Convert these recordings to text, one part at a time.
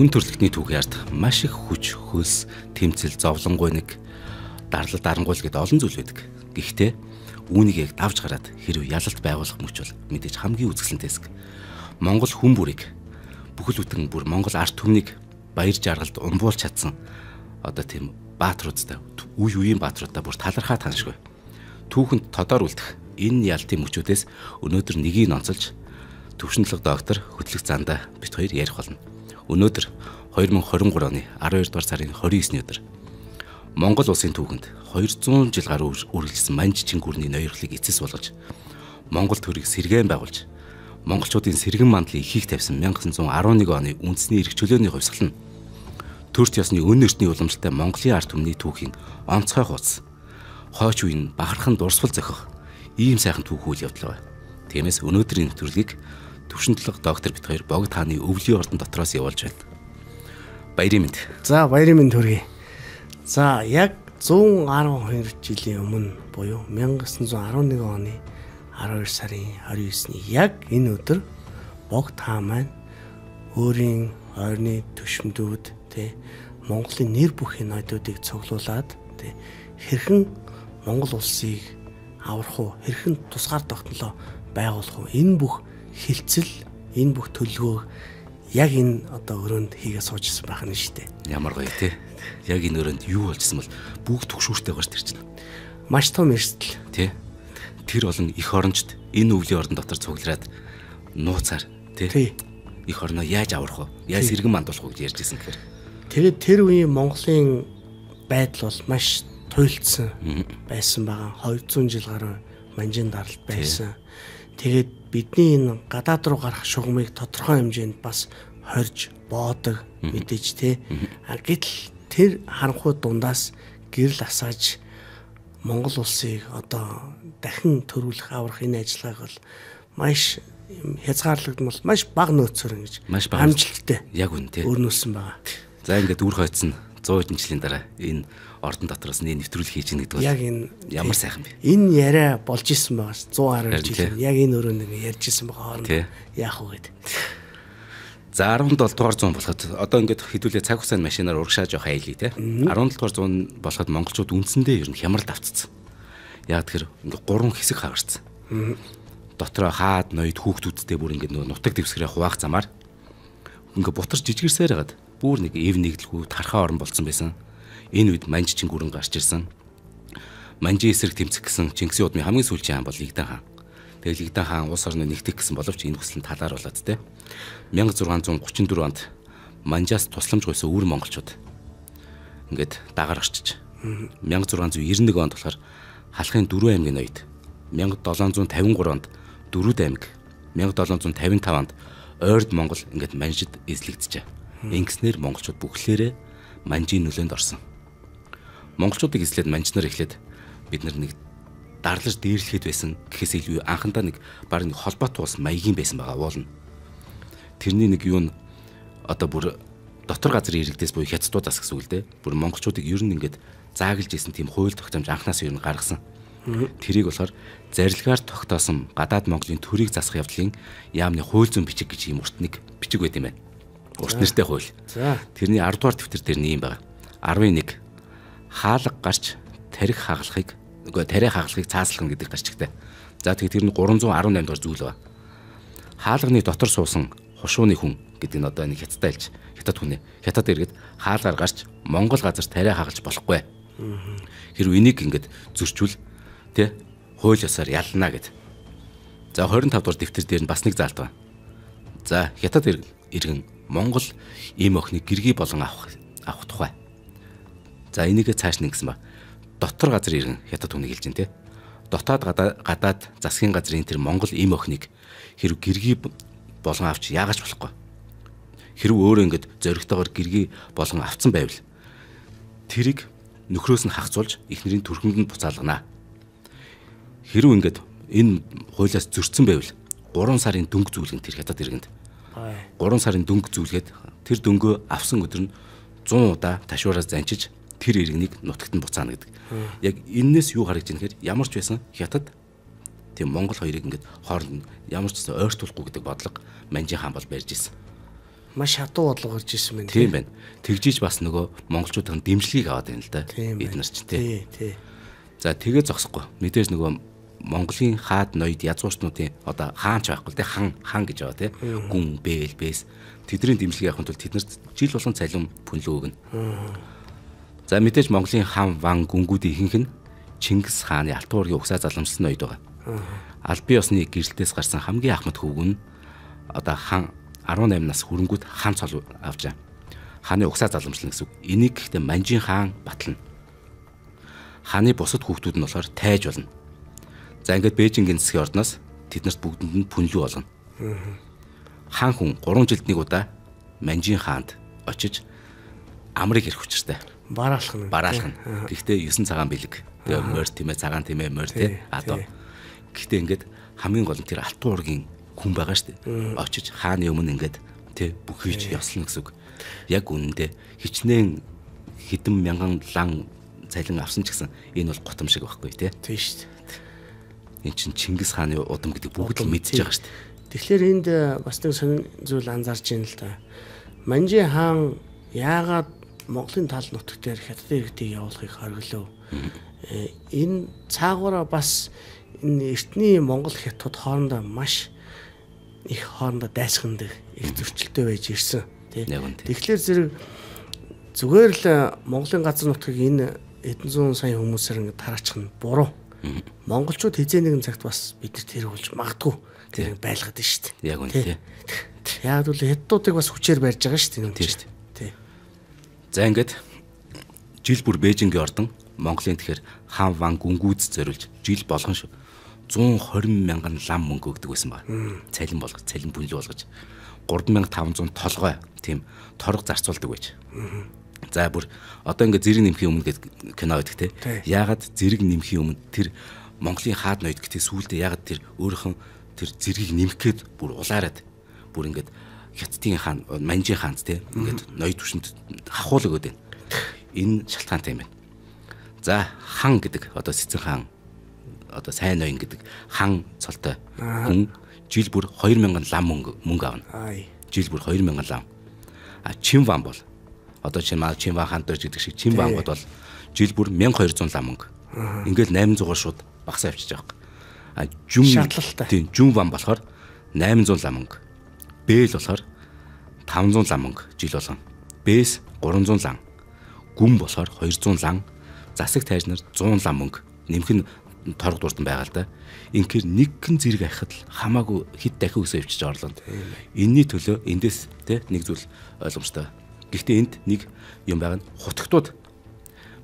хүн төрөлхтний түүхий ард маш их хүч хөлс тэмцэл зовлонгуй нэг дарлал дарангуйл гэдэг олон зүйл байдаг. Гэхдээ үүнийг яг давж гараад хэрв ялалт байгуулах мөч бол мэдээж хамгийн үзэсгэлэнтэй хэсэг. Монгол хүн бүрийг бүхэл бүтэн бүр Монгол арт түмнийг баяр жаргалд умбуулж чадсан одоо тийм баатруудтай үе үеийн баатруудаа бүр талархаа таншгүй. Түүхэнд тодор үлдэх энэ ялтын мөчүүдээс өнөөдөр нэгийг онцолж төвшинлэг доктор хөтлөх зандаа бит хоёр ярих болно. Өнөөдөр 2023 оны 12 дугаар сарын 29-ний өдөр Монгол улсын түүхэнд 200 жил гаруй үргэлжлсэн манж чингүрний ноёрхлыг эцэс болгож Монгол төрийг сэргээн байгуулж монголчуудын сэргэн мандлыг ихийг тавьсан 1911 оны үндэсний эрх чөлөөний хувьсгал нь төрт ёсны өн эртний уламжлалтай Монголын ард түмний түүхийн онцгой хуудас хойч үеийн бахархан дурсвал зохих ийм сайхан түүх үйл явдал байна. Тиймээс өнөөдрийн нэвтрүүлгийг төвшинтлэг доктор бит хоёр богд хааны өвлийн ордон дотроос явуулж байна. Баярын мэнд. За баярын мэнд хүргэе. За яг 112 жилийн өмнө буюу 1911 оны 12 сарын 29-ний яг энэ өдөр богд хаа маань өөрийн ойрны төшмдүүд тэ Монголын нэр бүхий ноёдуудыг цуглуулад тэ хэрхэн Монгол улсыг аврах уу хэрхэн тусгаар тогтнолоо байгуулах уу энэ бүх хилцэл энэ бүх төлөвөө яг энэ одоо өрөөнд хийгээ суужсэн байх нь шүү дээ. Ямар гоё те. Яг энэ өрөөнд юу болжсэн бол бүх төгшүүртэй гарч чинь. Маш том эрсдэл. Тэ. Тэр болон их орончд энэ өвлийн ордон дотор цуглараад нууцаар тий. Их орноо яаж аврах вэ? Яаж сэргэн мандуулах вэ гэж ярьжсэн гэхээр. Тэгээд тэр үеийн Монголын байдал бол маш туйлдсан байсан байгаа. 200 жил гаруй манжин даралт байсан. Тэгээд бидний энэ гадаад руу гарах шугамыг тодорхой хэмжээнд бас хорж боодог мэдээж те. Гэтэл тэр харанхуй дундаас гэрэл асааж Монгол улсыг одоо дахин төрүүлэх аврах энэ ажиллагааг бол маш хязгаарлагдмал маш бага нөөцөөр ингэж амжилттай яг үн те өрнөсөн байгаа. За ингээд үр хойцсон 100 хэдэн жилийн дараа энэ ордон дотроос нэг нэвтрүүлэг хийж гэнэ гэдэг бол яг энэ ямар сайхан бэ? Энэ яриа болж исэн байгаа ш 112 жил. Яг энэ өрөөнд ингээ ярьж исэн байгаа хооронд яах вэ гэдэг. За 17 дугаар зуун болоход одоо ингээд хэдүүлээ цаг хугацааны машинаар урагшааж явах айлыг те 17 дугаар зуун болоход монголчууд үндсэндээ ер нь хямралд автцсан. Яг тэр ингээд гурван хэсэг хаагарсан. Дотроо хаад ноёд хүүхдүүдтэй бүр ингээд нөгөө нутаг дэвсгэрээ хуваах замаар ингээд бутар жижигэрсээр хагаад бүр нэг эв нэгдэлгүй тархаа орон болцсон байсан. Энэ үед манж чингүрэн гарч ирсэн. Манжийн эсрэг тэмцэх гэсэн Чингисийн удмын хамгийн сүүлийн хаан бол Лигдэн хаан. Тэгээ Лигдэн хаан улс орноо нэгтгэх гэсэн боловч энэ хүсэл нь талаар болоод тэ. 1634 онд манжаас тусламж гуйсан өвөр монголчууд ингээд дагаар орчиж 1691 онд болохоор халахын 4 аймгийн ноёд 1753 онд дөрүд аймаг 1755 онд ойрд Монгол ингээд манжид эзлэгдэжээ. Ингэснээр монголчууд бүхлээрээ манжийн нөлөөнд орсон монголчуудыг эслээд манчнаар эхлээд бид нэг дарлаж дээрлэхэд байсан гэхээс илүү анхандаа нэг баг нэг холбоотой ус маягийн байсан байгаа уулна. Тэрний нэг юу н одоо бүр дотор газрын иргэдээс буюу хятадуудаас гэсэн үг л дээ. Бүр монголчуудыг ер нь ингээд зааглаж исэн тийм хууль тогтоомж анханаас ер нь гаргасан. Тэрийг болохоор зарилгаар тогтоосон гадаад Монголын төрийг засах явдлын яамны хууль зүйн бичиг гэж юм урт нэг бичиг байт юм байна. Урт нэртэй хууль. Тэрний 10 дугаар дэвтэр дээр нэг юм байна. 11 хаалга гарч тарих хагалахыг үгүй тариа хагалахыг цааслах гэдэг гарчигтай. За тэгээд тэр нь 318 дугаар зүйл ба. Хаалганы дотор суусан хушууны хүн гэдэг нь одоо нэг хятадтай хэлж хятад хүнээ хятад иргэд хаалгаар гарч Монгол газар тариа хагалж болохгүй. Хэрвээ энийг ингээд зөрчүүл тэ хууль ёсоор ялна гэд. За 25 дугаар дэвтэр дээр нь бас нэг заалт байна. За хятад иргэн Монгол ийм охиныг гэргий болон авах авах тухай За энийгээ цааш нэгсэн ба. Дотор газар иргэн хятад хүнийг хэлж дээ. Дотоод гадаад засгийн газрын тэр Монгол им охиныг хэрв гэргий болгон авч яагаж болохгүй. Хэрв өөрөө ингэж зоригтойгоор гэргий болгон авцсан байвал тэрийг нөхрөөс нь хахацуулж эхнэрийн төрхөнд нь буцаалгана. Хэрв ингэж энэ хуулиас зөрчсөн байвал 3 сарын дөнгө зүйлгэн тэр хятад иргэнд. 3 сарын дөнгө зүйлгээд тэр дөнгөө авсан өдөр нь 100 удаа ташуураас занчиж тэр иргэнийг нутагт нь буцаана гэдэг. Яг энээс юу харагдж байна гэхээр ямар ч байсан хятад тийм Монгол хоёрыг ингээд хооронд ямар ч ойртуулахгүй гэдэг бодлого Манжи хаан бол барьж исэн. Маш хатуу бодлого гарч ирсэн байна. Тийм байна. Тэгжиж бас нөгөө монголчуудын дэмжлэгийг аваад байна л да. Тийм Бид нар ч тий. Тий, тий. За тэгээ зогсохгүй. Мэдээж нөгөө Монголын хаад ноёд язгуурчнуудын одоо хаанч байхгүй тий хан хан гэж байгаа тий. Гүн, бэл, бэс тэдний дэмжлэг авахын тулд тэднэрт жил болгон цалин пүнлүү өгнө. За мэдээж Монголын хаан ван гүнгүүдийн ихэнх нь Чингис хааны алтан уургийн угсаа заламжлсан ноёд байгаа. Албан ёсны гэрэлтээс гарсан хамгийн ахмад хөвгүн нь одоо хан 18 нас хүрэнгүүд хаан цол авч байгаа. Хааны угсаа заламжлана гэсэн үг. Энийг гэхдээ Манжин хаан батлана. Хааны бусад хүүхдүүд нь болохоор тайж болно. За ингээд Бээжингийн засгийн ордноос тэднэрт бүгдэнд нь пүнлүү болгоно. Хаан хүн 3 жилд нэг удаа Манжин хаанд очиж амрыг ирэх учиртай Бараалах нь. бараалах нь. Гэхдээ 9 цагаан бэлэг. Тэгээ морь тийм ээ цагаан тийм ээ морь тий. Одоо. Гэхдээ ингээд хамгийн гол нь тэр алтан уургийн хүн байгаа шүү дээ. Очиж хааны өмнө ингээд тий бүхийж ёслно гэсэн үг. Яг үнэндээ хичнээн хэдэн мянган лан цалин авсан ч гэсэн энэ бол гутам шиг байхгүй тий. Тий шүү дээ. Эн чинь Чингис хааны удам гэдэг бүгд л мэдж байгаа шүү дээ. Тэгэхээр энд э, бас нэг сонин зүйл анзаарч байна л да. Манжи хаан яагаад Монголын тал нутаг дээр хятадын иргэдийг явуулахыг хориглов? Э, Энэ цаагаараа бас энэ эртний Монгол хятад хоорондоо маш их хоорондоо дайсгандаг, их зөрчилтэй байж ирсэн. Тэгэхээр зэрэг зүгээр л э, Монголын газар нутгийг энэ хэдэн зуун сая хүмүүсээр ингэ тараачих нь буруу. Монголчууд хизээ нэгэн цагт бас биднэрт хэрэг болж магадгүй тэр байлгаад байна шүү дээ. Яг үнэ. Яг л хятадуудыг бас хүчээр барьж байгаа шүү дээ. Тий шүү дээ. За ингээд жил бүр Бээжингийн ордон Монголын тэгэхээр хаан ван гүнгүүд зориулж жил болгон шүү 120 мянган лам мөнгө өгдөг байсан баг. Цалин болгож, цалин бүнлүү болгож 3500 толгой тийм торг зарцуулдаг байж. За бүр одоо ингээд зэрэг нэмхийн өмнө гэдэг кино байдаг те. Яагаад зэрэг нэмхийн өмнө тэр Монголын хаад ноёд гэдэг сүулдэ яагаад тэр өөрийнхөө тэр зэргийг нэмэх гээд бүр улаарад бүр ингээд хятадын хаан манжийн хаанд те ингээд ноёд түвшинд хахуул өгöd байна. Энэ шалтгаантай юм байна. За хан гэдэг одоо Сэцэн хаан одоо сайн ноён гэдэг хан цолтой хүн жил бүр 2000 лам мөнгө мөнгө авна. Жил бүр 2000 лам. А Чинван бол одоо чинь маа Чинван хаан дөрж гэдэг шиг Чинвангууд бол жил бүр 1200 лам мөнгө. Ингээл 800 шууд багсаа авчиж байгаа. А Жүн Шатлалтай. Тийм Жүнван болохоор 800 лам мөнгө. Бэл болохоор 500 лам мөнгө жил болгон. Бэс 300 лам. Гүн болохоор 200 лам. Засаг тайжнаар 100 лам мөнгө. Нэмэх нь торг дурдан байгаа л да. Инхээр нэг гэн зэрэг ахихад л хамаагүй хит дахин өсөө өвчиж орлоо. Энийний төлөө эндээс те нэг зүйл ойлгомжтой. Гэхдээ энд нэг юм байгаа нь хутагтууд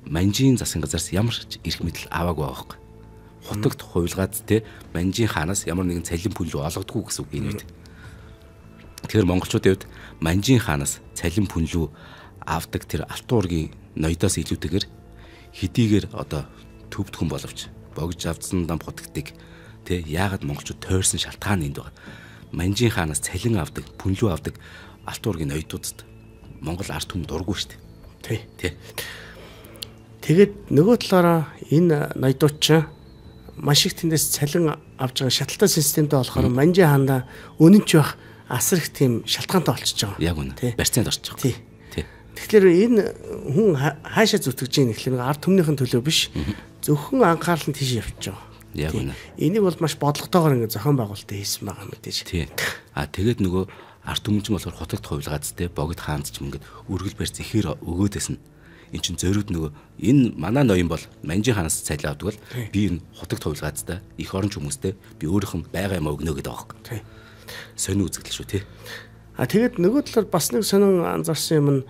манжийн засгийн газраас ямар ч эрх мэдэл аваагүй байгаа байхгүй. Хутагт хуйлгаад те манжийн хаанаас ямар нэгэн цалин пүнлүү олгодгүй гэсэн үг үед. Тэгэхээр монголчуудын хувьд манжийн хаанаас цалин пүнлүү авдаг тэр алтан уургийн ноёдоос илүүтэйгээр хэдийгээр одоо төвдгөн боловч богж авдсан дам хутагтыг тэ яагаад монголчууд тойрсон шалтгаан энд байгаа. Манжийн хаанаас цалин авдаг, пүнлүү авдаг алтан уургийн ноёдуудад Монгол ард түмэн дурггүй шүү дээ. Тий. Тэ. Тэгээд нөгөө талаараа энэ ноёдууд ч маш их тэндээс цалин авч байгаа шаталтай системтэй болохоор манжи хаанда өнөнч байх асар их тийм шалтгаантай болчихж байгаа. Яг үнэ. Барьцаанд орчих. Тий. Тэгэхээр энэ хүн ха- хаашаа зүтгэж ийм гэхлээр ард түмнийхэн төлөө биш зөвхөн анхаарал нь тийш явж байгаа. Яг үнэ. Энийг бол маш бодлоготойгоор ингэ зохион байгуулалтаа хийсэн байгаа мэдээж. Тий. А тэгээд нөгөө арт түмэнч болохоор хотогт хувилгааз те богд хаанд ч ингээд үргэл барьц ихээр өгөөдөөс нь эн чин зөрүүд нөгөө энэ манай ноён бол манжийн ханаас цалин авдаг бол би энэ хотогт хувилгаазтай их оронч хүмүүстэй би өөрийнх нь байгаа юм өгнө гэдэг байгаа юм. Сони үзэгдэл шүү те. А тэгээд нөгөө талаар бас нэг сонин анзаарсан юм нь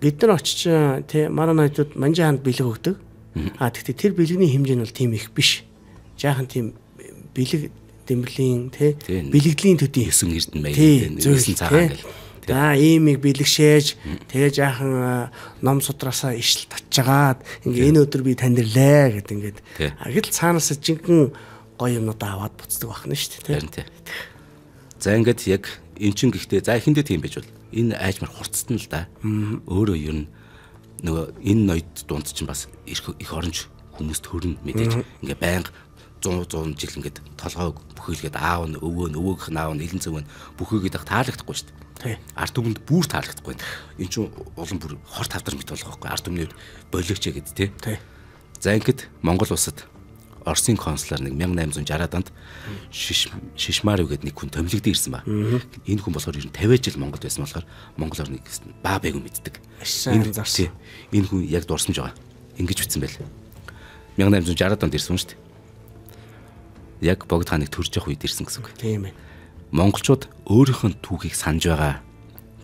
бид нар очиж тий манай найдууд манжи хаанд бэлэг өгдөг. А тэгтээ тэр бэлгэний хэмжээ нь бол тийм их биш. Жаахан тийм бэлэг дэмблийн тий Тий. бэлгэдлийн төдий 9 эрдэн маяг Тий, те, зөв 9 цагаан тий. гэл. За иймийг бэлгшээж тэгээ жаахан а, ном судраасаа ишл татчагаад ингээ энэ өдөр би таньдэрлээ гэд ингээд Тий. а гэл цаанаас жинхэнэ гоё юмнуудаа аваад буцдаг байна шүү дээ Харин тий. За ингээд яг эн чин гэхдээ за ихэндээ тийм байж бол энэ аажмар хурцсан л да. Өөрөө ер нь нөгөө энэ ноёд дунд чинь бас их их оронч хүмүүст хөрнө мэдээж ингээ байнга 100 100 жил ингээд толгойг бүхэлгээд аав нь өвөө нь өвөөгийнх нь аав нь илэн зөв нь бүхийгээд таалагдахгүй шүү дээ. Ард түмэнд бүр таалагдахгүй. Энд чинь улам бүр хор тавдар мэт болох байхгүй. Ард түмний болигч гэд тий. Тий. За ингээд Монгол улсад Оросын консулаар нэг 1860-аад онд шиш Шишмаров гэдэг нэг хүн томилогдсон ирсэн ба. Энэ хүн болохоор ер нь 50 жил Монголд байсан болохоор Монгол орныг баа бэг мэддэг. Сайн зарсан. Энэ хүн яг дурсамж байгаа. Ингэж үтсэн байл. 1860-аад онд ирсэн шүү дээ. Яг богд хааныг төрж явах үед ирсэн гэсэн үг. Тийм ээ. Монголчууд өөрийнх нь түүхийг санаж байгаа.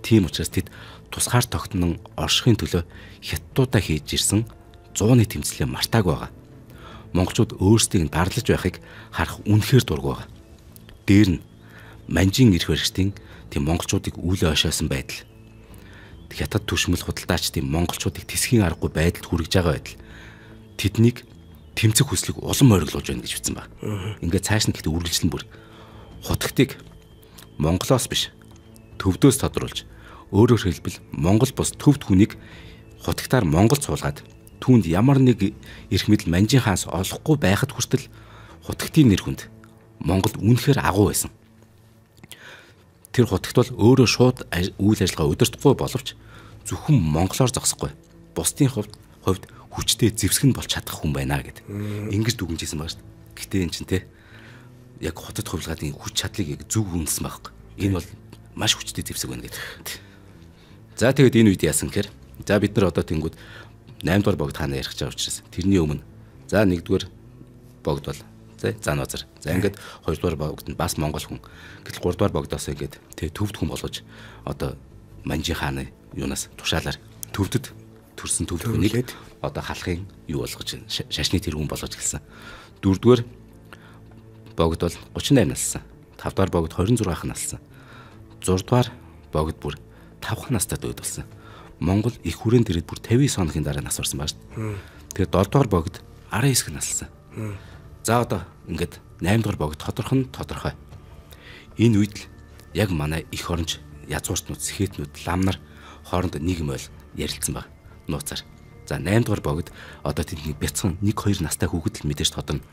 Тийм учраас тэд тусгаар тогтнон оршихын төлөө хятадуудаа хийж ирсэн 100-ны тэмцлээ мартааг байгаа монголчууд өөрсдийг нь дарлаж байхыг харах үнэхээр дург байгаа. Дээр нь манжин эрх баригчдын тийм монголчуудыг үүлээ ошоосон байдал. Хятад түшмэл худалдаач тийм монголчуудыг тэсхийн аргагүй байдалд хүрэж байгаа байдал. Тэднийг тэмцэх хүслийг улам ойрлуулж байна гэж бичсэн ба. Ингээд цааш нь гэхдээ үргэлжлэн бүр хутагтыг Монголоос биш төвдөөс тодруулж өөрөөр хэлбэл Монгол бус төвд хүнийг хутагтаар Монголд суулгаад түүнд ямар нэг эрх мэдэл манжин хаанс олохгүй байхад хүртэл хутагтын нэр хүнд Монголд үнэхээр агуу байсан. Тэр хутагт бол өөрөө шууд үйл ажиллагаа удирдахгүй боловч зөвхөн монголоор зогсохгүй. Бусдын хувьд хувьд хүчтэй зэвсгэн болж чадах хүн байна гэд. Ингэж дүгнжсэн байгаа шүү дээ. Гэтэ эн чинь те яг хотод хувилгааны хүч чадлыг зөв үнэлсэн байхгүй. Энэ бол маш хүчтэй зэвсэг байна гэдэг. За тэгээд энэ үед яасан гэхээр за бид нар одоо тэнгууд 8 дугаар богд хаана ярих гэж байгаа учраас тэрний өмнө за 1 дугаар богд бол за зан базар. За ингээд 2 дугаар богд нь бас монгол хүн. Гэтэл 3 дугаар богдоос ингээд тэг төвд хүн болгож одоо манжин хааны юунаас тушаалаар төвдөд төрсэн төвд хүнийг одоо халахын юу болгож шашны тэргүүн болгож гэлсэн. 4 дугаар богд бол 38 нассан. 5 дугаар богд 26 ах нассан. 6 дугаар богд бүр 5 настай дээд болсон. Монгол их хүрээнд ирээд бүр 59 хоногийн дараа нас орсон баа шүү. Тэгээд 7 дугаар богд 19 их наслсан. За одоо ингээд 8 дугаар богд тодорхой нь тодорхой. Энэ үед л яг манай их оронч язгууртнууд, сэхэтнүүд, лам нар хооронд нийгэм ойл ярилцсан баг нууцаар. За 8 дугаар богд одоо тэдний бяцхан 1 2 настай хүүхэд л мэдээж тодорно.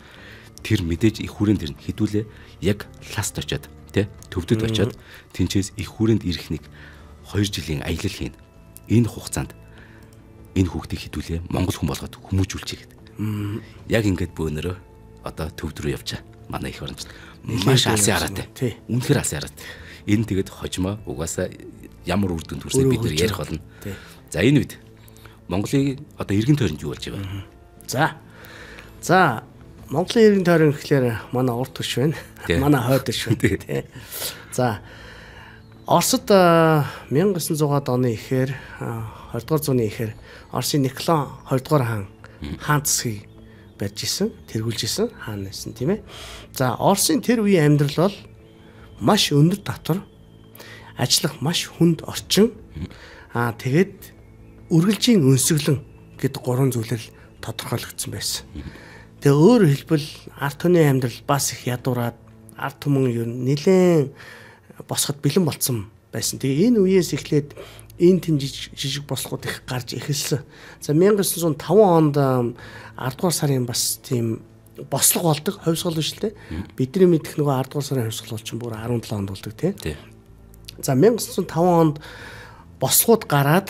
Тэр мэдээж их хүрээнд ирнэ хідүүлээ яг ласт очиод тий төвдөд очиод тэнчээс их хүрээнд ирэх нэг 2 жилийн аялал хийнэ энэ хугацаанд энэ хүүхдийг хідүүлээ монгол хүн болгоод хүмүүжүүлчихье гэдэг. Яг ингээд бөөнөрөө одоо төвд рүү явчаа. Манай их оронч маш алсын хараатай. Үнэхээр алсын хараатай. Энэ тэгээд хожимоо угаасаа ямар үр дүн төрсөй бид нар ярих болно. За энэ үед Монголын одоо иргэн тойронд юу болж байгаа? За. За Монголын иргэн тойрон гэхлээр манай урд төш байна. Манай хойд төш байна. За Оросд 1900-аад оны ихээр 20 дугаар зууны ихээр Оросын Николай 20 дугаар хаан хаан засгийг барьж исэн, тэргүүлж исэн хаан байсан тийм ээ. За Оросын тэр үеийн амьдрал бол маш өндөр татвар ажиллах маш хүнд орчин аа тэгээд үргэлжийн өнсөглөн гэдэг гурван зүйлээр тодорхойлогдсон байсан. Тэгээ өөрөөр хэлбэл арт түмний амьдрал бас их ядуураад арт түмэн юу нэлээд босоход бэлэн болцсон байсан. Тэгээ энэ үеэс эхлээд энэ тэн жижиг бослогууд их гарч эхэлсэн. За 1905 онд 10 дугаар сарын бас тийм бослого болдог ховсгол биш л те. Бидний мэдэх нөгөө 10 дугаар сарын ховсгол бол ч бүр 17 онд болдог те. За 1905 онд бослогууд гараад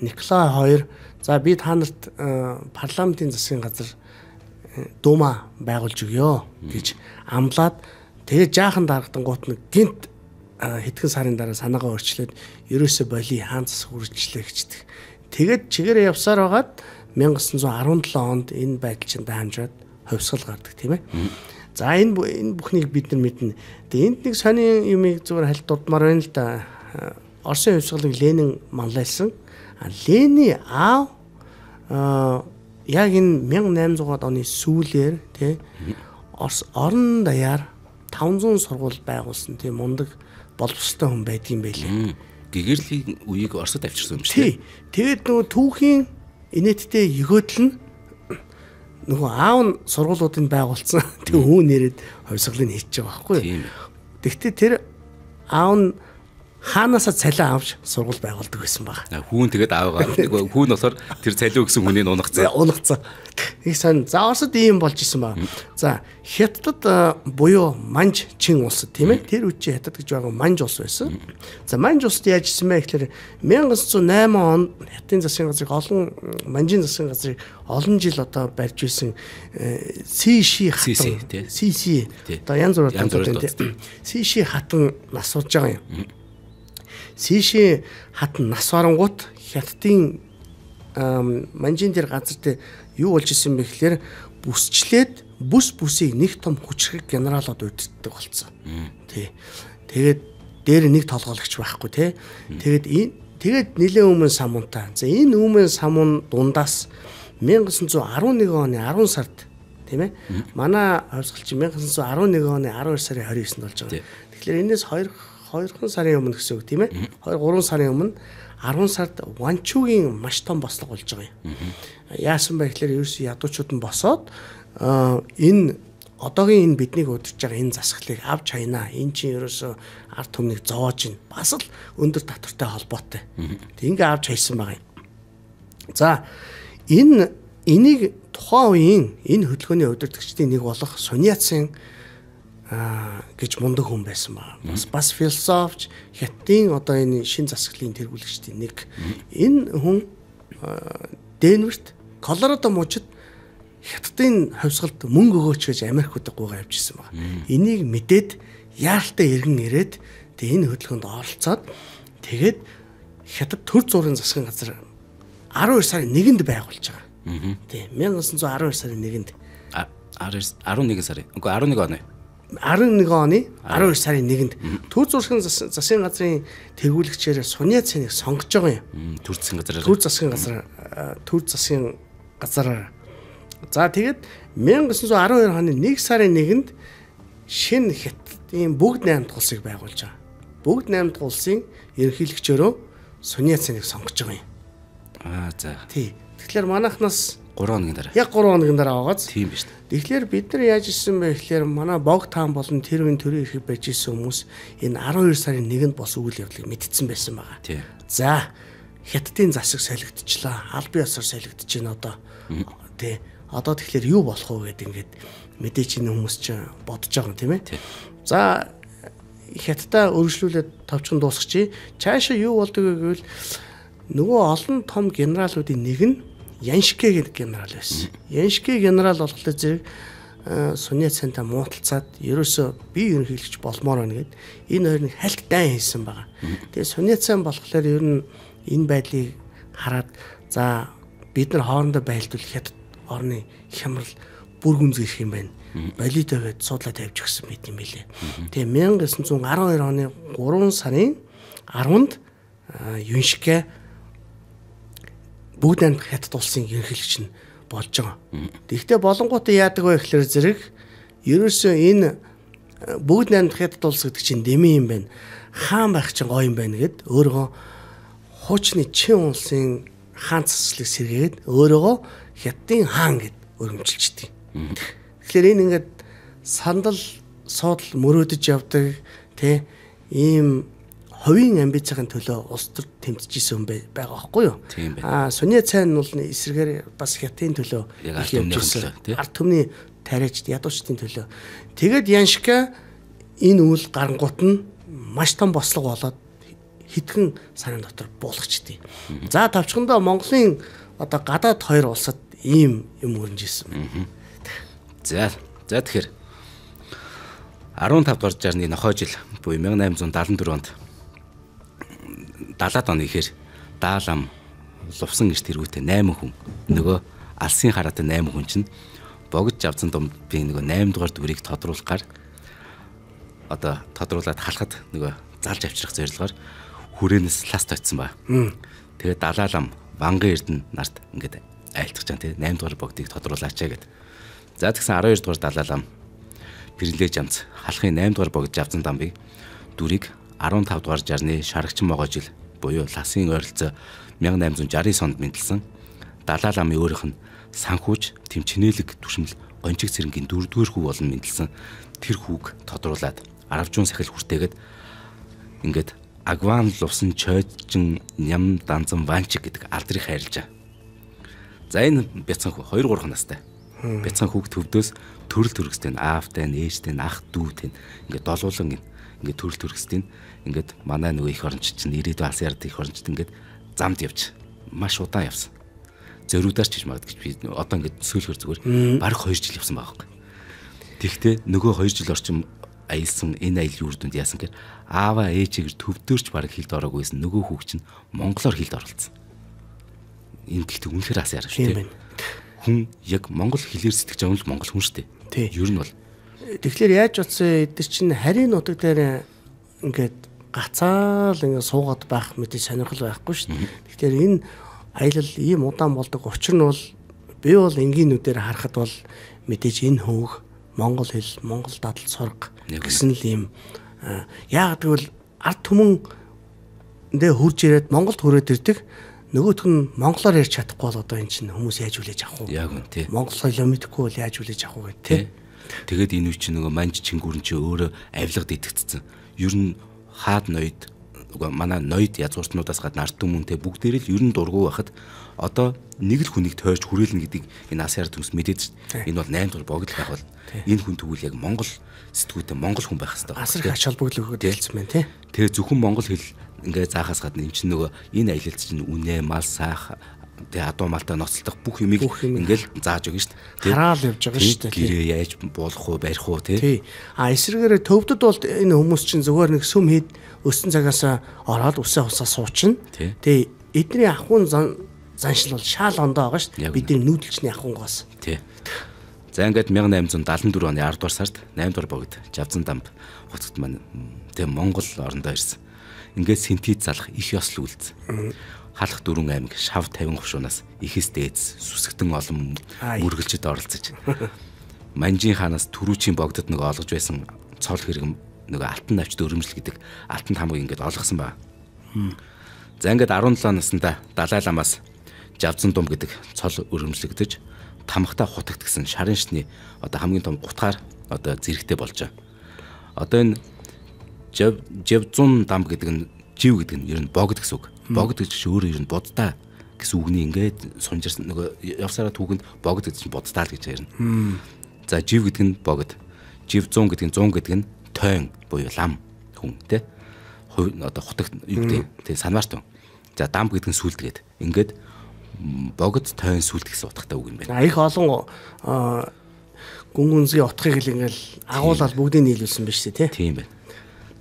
Николай 2 за би та нарт парламентын засгийн газар дума байгуулж өгөө гэж амлаад тэгээ жаахан дарагдангуут нэг гинт хэдхэн сарын дараа санаагаа өөрчлөөд ерөөсө боли хаанцс үржлээ гэждэг. Тэгээд чигээрээ явсаар байгаад 1917 онд энэ байдал чинь даамжаад ховсгол гардаг тийм ээ. За энэ энэ бүхнийг бид нар мэднэ. Тэгээ энд нэг сонин юмыг зүгээр хальт дурдмаар байна л да. Оросын хөвсгалыг Ленин манлайлсан. А Лений аав яг энэ 1800-аад оны сүүлээр тий Орос орон даяар 500 сургууль байгуулсан тийм мундаг боловсролтой хүн байдгийн байлээ. Гэгэрлийн үеийг Оросд авчирсан юм шиг. Тэгээд нөгөө түүхийн инээдтэй өгөөдөл нь нөгөө аав нь сургуулиудыг байгуулсан. Тэг хүн нэрэд хувьсгалыг хийчих байгаа байхгүй юу? Тэгвэл тэр аав нь хаанаасаа цалин авч сургууль байгуулдаг байсан баг. Хүүн тэгээд аавгаа хүүн болохоор тэр цалиу гэсэн хүнийг унагцсан. Унагцсан. Их сан за Оросд ийм болж исэн баг. За Хятадд буюу Манж чин улсад тийм ээ? Тэр үчи Хятад гэж байгаа Манж улс байсан. За Манж улсад яаж исэн бэ? Гэхээр 1908 онд Хятадын засгийн газрыг олон Манжийн засгийн газрыг олон жил одоо барьж исэн Сиши хатан. Сиси одоо янз бүр одоо Сиши хатан насууж байгаа юм Сиши хатан нас барангуут хятадын манжин дээр газар дээр юу болж исэн бэ гэхээр бүсчлээд бүс бүсийг нэг том хүчрэг генералууд удирддаг болсон. Тий. Тэгээд дээр нэг толгойлогч байхгүй тий. Тэгээд энэ тэгээд нэлээд өмнө самуунтай. За энэ өмнө самуун дундаас 1911 оны 10 сард тийм ээ. Манай хувьсгалч 1911 оны 12 сарын 29-нд болж байгаа. Тэгэхээр энэс 2 2хан сарын өмнө гэсэн үг тийм ээ. 2 3 сарын өмнө 10 сард Ванчугийн маш том бослого болж байгаа юм. Яасан бэ гэхээр ерөөс ядуучууд нь босоод энэ одоогийн энэ биднийг удирж байгаа энэ засаглалыг авч хайнаа. Энэ чинь ерөөсөө ард түмнийг зоож ин бас л өндөр татвартай холбоотой. Тэг ингээ авч хайсан байгаа юм. За энэ энийг тухайн үеийн энэ хөдөлгөөний удирдагчдын нэг болох Суньяцын гэж мундаг хүн байсан ба. Бас бас философч хятадын одоо энэ шин засаглалын тэргүүлэгчдийн нэг. Энэ хүн Денверт Колорадо мужид хятадын хувьсгалд мөнгө өгөөч гэж Америкуудад гуйгаа явьжсэн баг. Энийг мэдээд яаралтай иргэн ирээд тэг энэ хөдөлгөөнд оролцоод тэгээд хятад төр зургийн засгийн газар 12 сарын 1-нд байгуулж байгаа. Тий 1912 сарын 1-нд 11 сарын. Үгүй 11 оны. 11 оны 12 сарын 1-нд Төр зургийн засгийн газрын тэгүүлэгчээр Суня цэнийг сонгож байгаа юм. Төр засгийн газар. Төр засгийн газар Төр засгийн газар. За тэгээд 1912 оны 1 сарын 1-нд шинэ хятадын бүгд 8 дахь улсыг байгуулж байгаа. Бүгд 8 дахь улсын ерөнхийлөгчөөрөө Суня цэнийг сонгож байгаа юм. Аа за. Тий. Тэгэхээр манайхнаас 3 хоногийн дараа. Яг 3 хоногийн дараа байгааз. Тийм биз дээ. Тэгэхээр бид нар яаж исэн бэ гэхээр манай бог таан болон тэр үеийн төрийн эрхийг барьж исэн хүмүүс энэ 12 сарын 1-нд бос үйл явдлыг мэдтсэн байсан байгаа. Тийм. За хятадын засаг солигдчихлаа. Бие ясаар солигдож байна одоо. Тий. Одоо тэгэхээр юу болох вэ гэдэг ингээд мэдээч энэ хүмүүс чинь бодож байгаа юм тийм ээ. За хятадаа өргөжлүүлээд товчхон дуусгачих. Цаашаа юу болдог вэ гэвэл нөгөө олон том генералуудын нэг нь Яншке гэдэг генерал байсан. Яншке генерал болохоор зэрэг Суня цанта мууталцаад ерөөсөө би ерөнхийлөгч болмоор байна гэд энэ хоёрыг хальт дай хийсэн байгаа. Тэгээ Суня цан болохоор ер нь энэ байдлыг хараад за бид нар хоорондоо байлдвал хятад орны хямрал бүр гүнзгийх юм байна. Болидо гэд суудлаа тавьж өгсөн байт юм билээ. Тэгээ 1912 оны 3 сарын 10-нд Юншке бүгд амт хятад улсын ерөнхийлөгч нь болж байгаа. Тэгэхдээ болонгуудаа яадаг вэ гэхээр зэрэг ерөөсөө энэ э, бүгд амт хятад улс гэдэг чинь дэмий юм байна. Хаан байх чинь гоё юм байна гэд өөрөө хуучны чин улсын хаан цэцлэг сэргээд өөрөөгөө хятадын хаан гэд өргөмжилчихдээ. Тэгэхээр энэ ингээд сандал суудал мөрөөдөж явдаг тий ийм хувийн амбицийн төлөө улс төр тэмцэжсэн хүн байгаа байхгүй юу? Аа Суня цайн бол эсрэгээр бас хятадын төлөө их явжсэн. Ард түмний тариачд ядуучдын төлөө. Тэгэд Яншка энэ үйл гарангуут нь маш том бослого болоод хитгэн сарын дотор буулгачдээ. За тавчхандаа Монголын одоо гадаад хоёр улсад ийм юм өрнжсэн. За за тэгэхээр 15 дугаар жарны нохой жил буюу 1874 онд 70-аад оны ихээр даалам лувсан гэж тэргүүтээ 8 хүн нөгөө алсын хараатай 8 хүн чинь богд авсан дом би нөгөө 8 дугаар дүрийг тодруулахаар одоо тодруулаад халахад нөгөө залж авчрах зорилгоор хүрээнээс ласт очсон ба. Тэгээд далаалам ванган эрдэнэ нарт ингээд айлтгах чам тий 8 дугаар богдыг тодруулаач гэд. За тэгсэн 12 дугаар далаалам пирлэж амц халахын 8 дугаар богд авсан дамбыг дүрийг 15 дугаар жарны шарагчин могоо жил буюу ласын ойролцоо 1869 онд мэдлсэн Далай ламын өөрийнх нь санхүүж тэмчнэлэг түшмэл гончиг цэрэнгийн дөрөвдүгээр хүү болон мэдлсэн тэр хүүг тодруулаад аравжуун сахил хүртээгээд ингээд Агван лувсан чойжин ням данзан ванчик гэдэг алдрыг хайрлажаа. За энэ бяцхан 2 3 настай. Бяцхан хүүхд төвдөөс төрөл төрөстэй аавтай, нээжтэй, ах дүүтэй ингээд долуулан ингээд төрөл төрөстэй ингээд манай нөгөө их оронч чинь ирээдүйн алсын ярд их орончд ингээд замд явж маш удаан явсан. Зөрүүдээр ч гэж магадгүй би одоо ингээд сөөлхөр зүгээр бараг 2 жил явсан байхгүй. Тэгвэл нөгөө 2 жил орчим аялсан энэ аялал юурдунд яасан гэхээр аава ээжигээр төвдөрч бараг хилд ороогүйсэн нөгөө хүүг чинь монголоор хилд оролцсон. Энэ гэхдээ үнэхээр ас ярах шүү дээ. Хүн яг монгол хэлээр сэтгэж байгаа нь монгол хүн шүү дээ. Ер нь бол Тэгэхээр яаж утсан эдгээр чинь харийн нутаг дээр ингээд гацаал ингээд суугаад байх мэдээ сонирхол байхгүй шүү дээ. Тэгэхээр энэ аялал ийм удаан болдог учир нь бол би бол энгийнүүдээр харахад бол мэдээж энэ хөвг монгол хэл, монгол дадал сурга гэсэн л ийм яагаад гэвэл ард түмэн дэ хурж ирээд Монголд хүрээд ирдэг нөгөөх нь монголоор ярьж чадахгүй бол одоо эн чинь хүмүүс яаж үлээж авах вэ? Яг үн тий. Монгол соёлоо мэдэхгүй бол яаж үлээж авах вэ тий? Тэгээд энэ үе чинь нөгөө манж чингүрэн чи өөрөө авилгад итгэцсэн. Ер нь хаад ноёд манай ноёд язгууртнуудаас гадна ард түмэнтэй бүгдээр л ер нь дургу байхад одоо нэг л хүнийг тойрч хүрээлнэ гэдэг энэ асар төс мэдээд шүү дээ. Энэ бол 8 дугаар богдол байх бол энэ хүн тэгвэл яг Монгол сэтгүүтэй Монгол хүн байх хэрэгтэй. Асар их ач холбогдол өгөөд хэлсэн байна тий. Тэгээ зөвхөн Монгол хэл ингээ заахаас гадна эн чинь нөгөө энэ аялалд чинь үнэ мал саах тэгээ адуу малтай ноцтолдох бүх юмыг ингээл зааж өгнө шүү дээ. Хараал явж байгаа шүү дээ. Гэрээ яаж болох уу, барих уу тий. Тий. А эсрэгээр төвдөд бол энэ хүмүүс чинь зүгээр нэг сүм хэд өссөн цагаас ороод үсээ усаа суучна. Тий. Эдний ахын заншил бол шаал ондоо байгаа шүү дээ. Бидний нүүдэлчний ахынгоос. Тий. За ингээд 1874 оны 10 дугаар сард 8 дугаар богд Жавзан дамб хотод маань тэг Монгол орондоо ирсэн. Ингээд синтез залах их ёсл үлдсэн. Халах дөрвөн аймаг шав 50 хушуунаас ихэс дээдс сүсгтэн олон мөргөлчөд оролцож Манжин хаанаас төрүүчийн богдод нэг олгож байсан цол хэрэгм нөгөө алтан навчд өрөмжл гэдэг алтан хамаг ингээд олгосон ба. За ингээд 17 наснда Далай ламаас Жавзан дум гэдэг цол өрөмжлөгдөж тамхтай хутагдсан шарын шний одоо хамгийн том гутгаар одоо зэрэгтэй болж байгаа. Одоо энэ жав жавзун дам гэдэг нь жив гэдэг нь ер нь богд гэсэн үг. Богд гэж өөрөө ер нь буддаа гэсэн үгний ингээд сунжирсан нөгөө явсараа түүхэнд богд гэж буддаа л гэж ярина. За жив гэдэг нь богд. Жив 100 гэдэг нь 100 гэдэг нь тойн буюу лам хүн тэ. Одоо хутагт юу гэдэг тэ санваарт. За дам гэдэг нь сүлдгээд. Ингээд богд тойн сүлд гэсэн утгатай үг юм байна. Их олон гүн гүнзгий утгыг л ингээл агуулаад бүгдийг нийлүүлсэн биз тий. Тийм байна.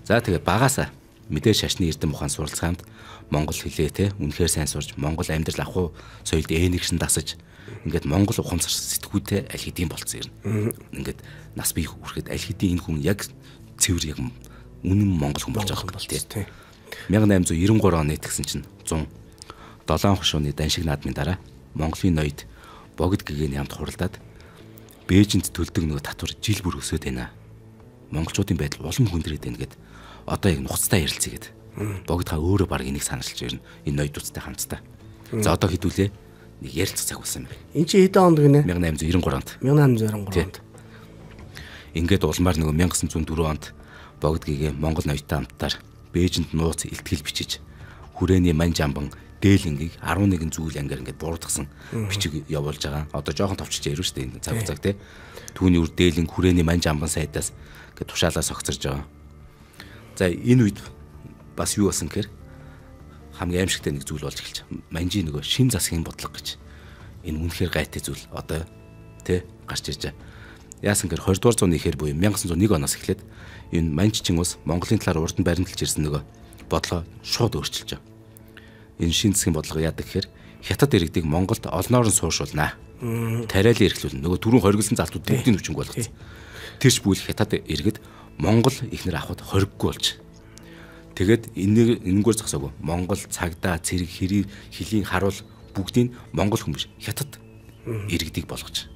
За тэгээд багасаа мэдээ шашны эрдэм ухаан суралцаанд монгол хэлээ те үнэхээр сайн сурж монгол амьдрал ахуй соёлд ээнэгшин дасаж ингээд монгол ухамсар сэтгүүтэй аль хэдийн болцсон юм. Ингээд нас бие хүрэхэд аль хэдийн энэ хүн яг цэвэр яг үнэн монгол хүн болж байгаа юм бол тий. 1893 оны тэгсэн чинь 100 7 хошууны даншиг наадмын дараа Монголын ноёд богд гэгэний хамт хуралдаад Бээжинд төлдөг нөгөө татвар жил бүр өсөд байна. Монголчуудын байдал улам хүндрээд байна гэд одоо яг нухацтай ярилцъя гэд. Богдхаа өөрөө баг энийг саналж ирнэ. Энэ ноёд үсттэй хамтдаа. За одоо хэдүүлээ нэг ярилцах цаг болсон байна. Энд чи хэдэн онд гинэ? 1893 онд. 1893 онд. Ингээд улмаар нөгөө 1904 онд богд гэгээ Монгол ноёдтой хамтдаар Бээжинд нууц илтгэл бичиж хүрээний манж амбан дээлингийг 11 зүйл ангиар ингээд буурдгсан бичиг явуулж байгаа. Одоо жоохон товчж ярив шүү дээ энэ цаг цаг тий. Түүний үр дээлин хүрээний манж амбан сайдаас ингээд тушаалаа согцорж байгаа. За энэ үед бас юу болсон гэхээр хамгийн аимшигтай нэг зүйл болж эхэлж. Манжи нөгөө шин засгийн бодлого гэж. Энэ үнэхээр гайтай зүйл одоо тий гарч ирж байгаа. Яасан гэхээр 20 дугаар зууны ихэр буюу 1901 оноос эхлээд энэ манжчин ус Монголын талаар урд нь баримталж ирсэн нөгөө бодлого шууд өөрчилж байгаа энэ шин засгийн бодлого яадаг гэхээр хятад иргэдийг Монголд олноор нь суушуулнаа. Тариалан эрхлүүлнэ. Нөгөө түрүүн хоригдсан залтууд бүгдийг өвчнг болгоцсон. Тэрч бүл хятад иргэд Монгол ихнэр авахд хориггүй болж. Тэгээд энийг энэгээр зогсоогүй. Монгол цагдаа, цэрэг, хэрэг, хөлийн харуул бүгдийг Монгол биш хятад иргэдийг болгож.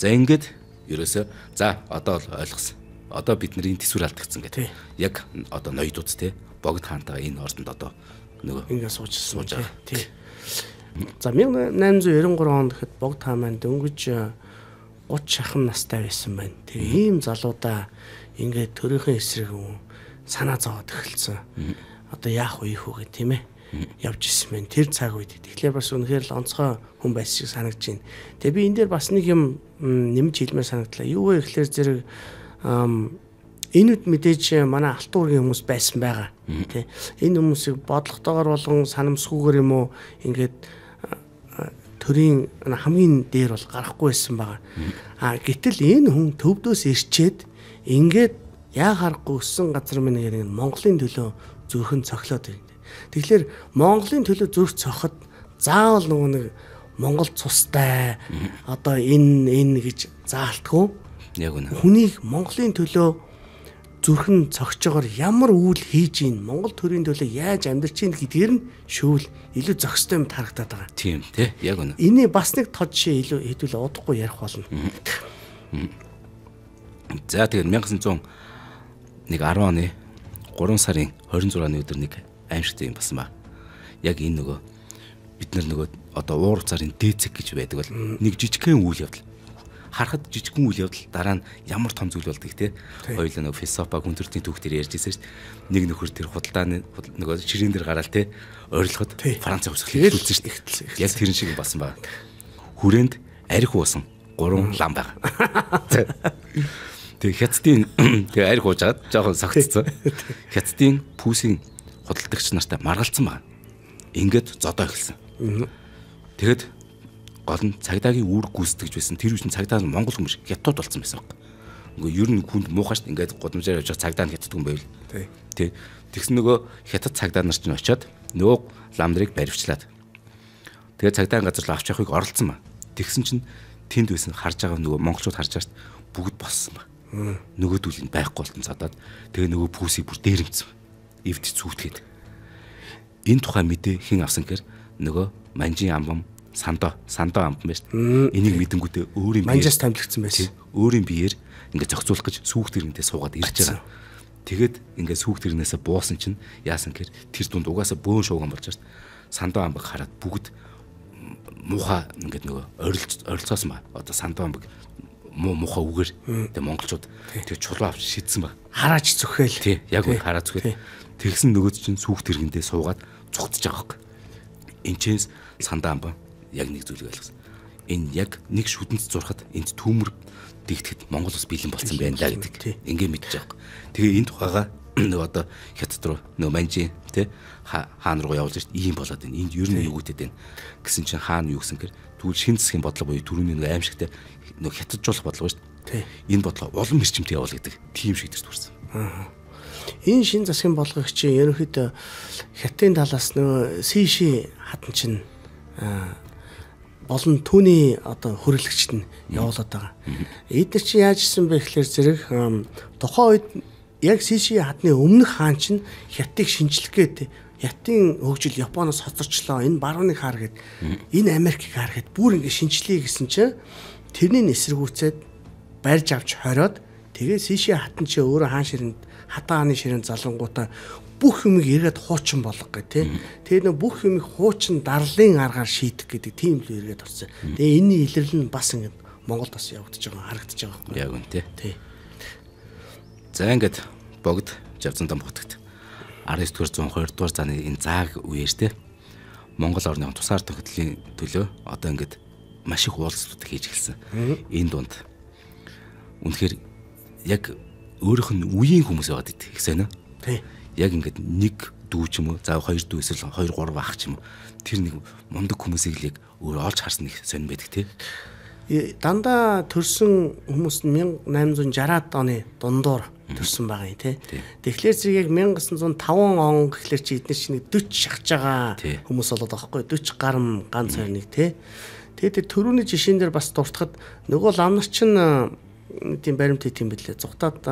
За ингээд ерөөсөө за одоо л ойлгосон. Одоо бид нарын төсвөр алдагдсан гэдэг. Яг одоо ноёдууд те богд хаантаа энэ ордонд одоо нөгөө ингээ сууж сууж байгаа. Тий. За 1893 онд гэхэд богд хаамаа дөнгөж 30 э, шахан настай байсан байна. Тэгээ ийм залуудаа ингээ төрийнхөө эсрэг санаа зовоод эхэлсэн. одоо яах вэ хүү гэх тийм ээ явж исэн мэн тэр цаг үед тэгэхээр бас үнэхээр л онцгой хүн байсан шиг санагдаж байна. Тэгээ би энэ дээр бас нэг юм нэмж хэлмээр санагдлаа. Юу вэ гэхээр зэрэг энэ үед мэдээж манай алтан уургийн хүмүүс байсан байгаа тий. Энэ хүмүүсийг бодлоготойгоор болгон санамсгүйгээр юм уу ингээд төрийн хамгийн дээр бол гарахгүй байсан байгаа. А гэтэл энэ хүн төвдөөс ирчээд ингээд яа харахгүй өссөн газар минь гэдэг нь Монголын төлөө зүрхэн цохлоод байна. Тэгэхээр Монголын төлөө зүрх цохоход заавал нөгөө нэг Монгол цустай одоо энэ энэ гэж заалтгүй. Яг үнэ. Хүнийг Монголын төлөө зүрхэн цогцоогоор ямар үйл хийж ийн Монгол төрийн төлөө яаж амьдарч ийн гэдгээр нь шүүл илүү зохистой юм харагдаад байгаа. Тийм тий яг үнэ. Эний бас нэг тод жишээ илүү хэдүүл удахгүй ярих болно. За тэгээд 1900 нэг 10 оны 3 сарын 26-ны өдөр нэг аимшигтай юм басан ба. Яг энэ нөгөө бид нар нөгөө одоо уур царын дээцэг гэж байдаг бол нэг жижигхэн үйл явдал харахад жижигхэн үйл явдал дараа нь ямар том зүйл болдгийг те? Хоёулаа нөгөө философа хүн төрлийн түүх дээр ярьж ирсэн шүү дээ. Нэг нөхөр тэр худалдааны нөгөө ширээн дээр гараал те? Ойрлоход Францын хувьсгал хэлүүлсэн шүү дээ. яг тэрэн шиг басан ба хүрээнд арх уусан гурван лам байгаа. Тэгээ хятадын тэгээ арх уужгаад жоохон согтцсон хятадын пүүсийн худалдагч нартай маргалцсан байна. Ингээд зодоо эхэлсэн. Тэгэд гол нь цагдаагийн үүрэг гүйцэтгэж байсан. Тэр үчин цагдаа нь монгол хүмүүс хятад болсон байсан баг. Ингээ ер нь хүнд муухаш ингээд гудамжаар явж цагдаа нь хятад хүн байвал. Тий. Тэгсэн нөгөө хятад цагдаа нар чинь очиод нөгөө лам нарыг баривчлаад. Тэгээ цагдаа газар л авч явахыг оролцсон ба. Тэгсэн чинь тэнд байсан харж байгаа нөгөө монголчууд харж байгаа бүгд боссон ба. Нөгөөдүүл нь байхгүй болтон задаад тэгээ нөгөө пүүсийг бүр дээрэмцсэн эвд зүгтгээд энэ тухай мэдээ хэн авсан гэхээр нөгөө манжин амбам сандо сандо амбам байж энийг мэдэнгүүтээ өөрийн манжаас томилгдсон байсан өөрийн биеэр ингээд зохицуулах гэж сүүхт иргэнтэй суугаад ирж байгаа. Тэгэд ингээд сүүхт иргэнээсээ буусан чинь яасан гэхээр тэр дунд угаасаа бөөн шууган болж шээ. Сандо амбаг хараад бүгд муухай ингээд нөгөө орилц орилцоосон ба. Одоо сандо амбаг муу муухай үгээр тэгээ монголчууд тэгээ чулуу авч шидсэн ба. Хараач зүхэл. Тий, яг үн хараа зүхэл. Тэгсэн нөгөөд чинь сүүхт хэрэгэндээ суугаад цугтж байгаа хөөх. Энчээс сандаа амбан яг нэг зүйлийг ойлгосон. Энэ яг нэг шүдэнц зурхад энд түүмэр дэгтгэд Монгол ус бэлэн болсон байна да гэдэг. Ингээ мэдчих жоох. Тэгээ энэ тухайга нөгөө одоо хятад руу нөгөө манжи тий хаан руу явуулж шít ийм болоод байна. Энд ер нь юу гэдэг байна гэсэн чинь хаан юу гэсэн гэр тэгвэл шин засгийн бодлого буюу түрүүний нөгөө аимшигтай нөгөө хятаджуулах бодлого шүү дээ. Энэ бодлого улам эрчимтэй явуул гэдэг тийм шиг төрс төрсэн. Аа энэ шин засгийн болгогч ерөнхийдөө хятадын талаас нөгөө сиши хатан чинь болон түүний одоо хөрөлгчд нь явуулаад байгаа. Эдгээр чи яаж исэн бэ гэхээр зэрэг тухайн үед яг сиши хатны өмнөх хаан чинь хятадыг шинжлэх гээд Ятын хөгжил Японоос хоцорчлоо. Энэ барууны хаар гээд энэ Америкийг хаар гээд бүр ингэ шинжлэе гэсэн чинь тэрний эсэргүүцээд барьж авч хориод тэгээ сиши хатан чи өөрөө хаан ширэнд хатааны ширээн залангуудаа бүх юмыг эргээд хуучин болгох гэх тээ. Тэгээ нөө бүх юмыг хуучин дарлын аргаар шийдэх гэдэг тийм л эргээд орсон. Тэгээ энэний илэрлэл нь бас ингэ Монголд бас явагдаж байгаа харагдаж байгаа байхгүй. Яг үн тий. Тий. За ингээд богд Жавзан дам хотогт 19-р 120 дугаар заны энэ зааг үеэр те Монгол орны тусаар тохиолдлын төлөө одоо ингээд маш их уулзалтууд хийж эхэлсэн. Энэ дунд үнэхээр яг өөрийнх нь үеийн хүмүүс байгаад идэх их сонио. Тий. Яг ингээд нэг дүү ч юм уу, за хоёр дүү эсвэл хоёр гурав ах ч юм уу. Тэр нэг мундаг хүмүүсийг л яг өөр олж харсан их сонь байдаг тий. Дандаа төрсэн хүмүүс нь 1860-аад оны дундуур төрсэн байгаа юм тий. Тэгэхээр зэрэг яг 1905 он гэхлээр чи эдгээр чинь 40 шахаж байгаа хүмүүс болоод байгаа хгүй 40 гарам ганц хоёр нэг тий. Тэгээд төрөүний жишээн дээр бас дуртахад нөгөө лам нар чинь тийм баримт хийх юм бэлээ. Зүгтаад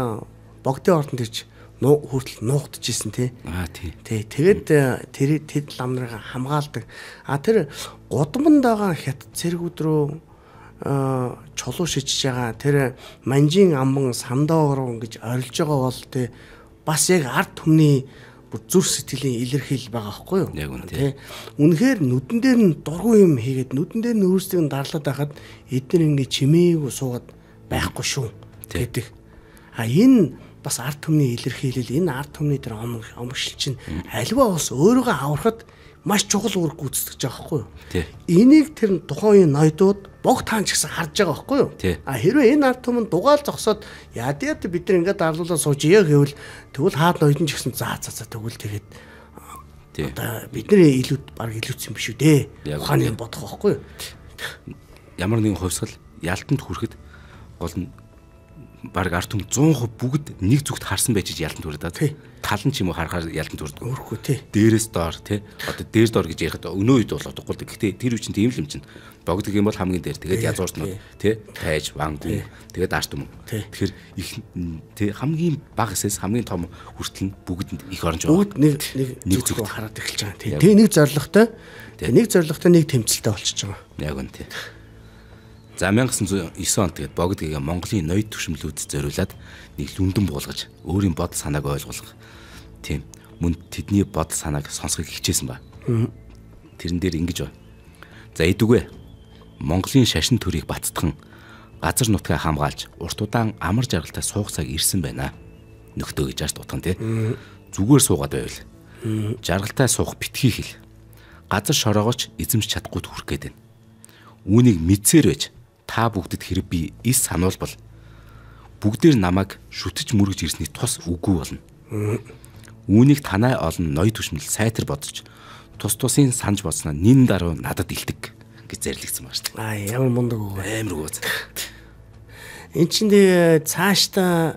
богдын ордонд ирж нуу хүртэл нуугдж исэн тий. Аа тий. Тий. Тэгээд э, тэр тэд лам нарыг хамгаалдаг. А тэр гудамд байгаа хят цэргүүд рүү э, чулуу шижиж байгаа тэр манжин амбан сандаа руу ингэж орилж байгаа бол тий бас яг ард түмний бүр зүр сэтгэлийн илэрхийл байгаа байхгүй юу? Яг үнэ тий. Үнэхээр нүдэн дээр нь дургу юм хийгээд нүдэн дээр нь өөрсдийг нь дарлаад байхад эдгээр ингэ чимээгүй суугаад байхгүй шүү гэдэг. А энэ бас ард түмний илэрхийлэл энэ ард түмний дээр омгшил чинь альва бас өөрийгөө аврахад маш чухал үүрэг гүйцэтгэж байгаа байхгүй юу? Энийг тэр тухайн ноёдууд бог таан ч гэсэн харж байгаа байхгүй юу? А хэрвээ энэ ард түмэн дугаал зогсоод яд яд бид нар ингээд дарлуулаад сууж яа гэвэл тэгвэл хаад ноёдон ч гэсэн заа заа тэгвэл тэгээд одоо бидний илүү баг илүүцсэн биш үү дээ. Ухааны бодох байхгүй юу? Ямар нэгэн хувьсгал ялтанд хүрэхэд гол нь баг арт түм 100% бүгд нэг зүгт харсан байж хүрээд Тий. тал нь ч юм уу харахаар ялтанд хүрдэг. Өөрөхгүй тий. дээрээс доор тий одоо дээр доор гэж ярихад өнөө үед бол одохгүй л гэхдээ тэр үе чинь тийм л юм чинь богдг юм бол хамгийн дээр тэгээд Тий, язуурчнууд тий тайж вангу тэгээд арт Тий. тэгэхээр их тий хамгийн бага хэсэс хамгийн том хүртэл нь бүгдэнд их оронж байгаа Бүгд нэг нэг Нэг зүг зүгт. хараад эхэлж байгаа. Тий. Тэгээ нэг зоригтой. Тэгээ нэг зоригтой нэг тэмцэлтэй болчихж байгаа. яг үн тий За 1909 онд тэгээд богдгийг Монголын ноёд төвшмлүүд зориулаад нэг лүндэн буулгаж өөрийн бодол санааг ойлгуулах тийм мөн тэдний бодол санааг сонсохыг хичээсэн ба. Тэрэн дээр ингэж байна. За эдүгэ Монголын шашин төрийг бацтхан газар нутгаа хамгаалж урт удаан амар жаргалтай суух цаг ирсэн байна. Нөхдөө гэж ааш дутхан тий. Зүгээр суугаад байвал. Жаргалтай суух битгий хэл. Газар шороогооч эзэмш чадахгүй хүрх гээд байна. Үүнийг мэдсээр байж та бүгдэд хэрэг би эс сануулбал бүгдээр намайг шүтэж мөргөж ирсний тус үгүй болно. Үүнийг танай олон ноёд түшмэл сайтар бодож тус тусын санаж бодсноо нин даруй надад илдэг гэж зарлигдсан байна шүү Аа ямар мундаг дээ. Амар гооц. Эн чинь цаашдаа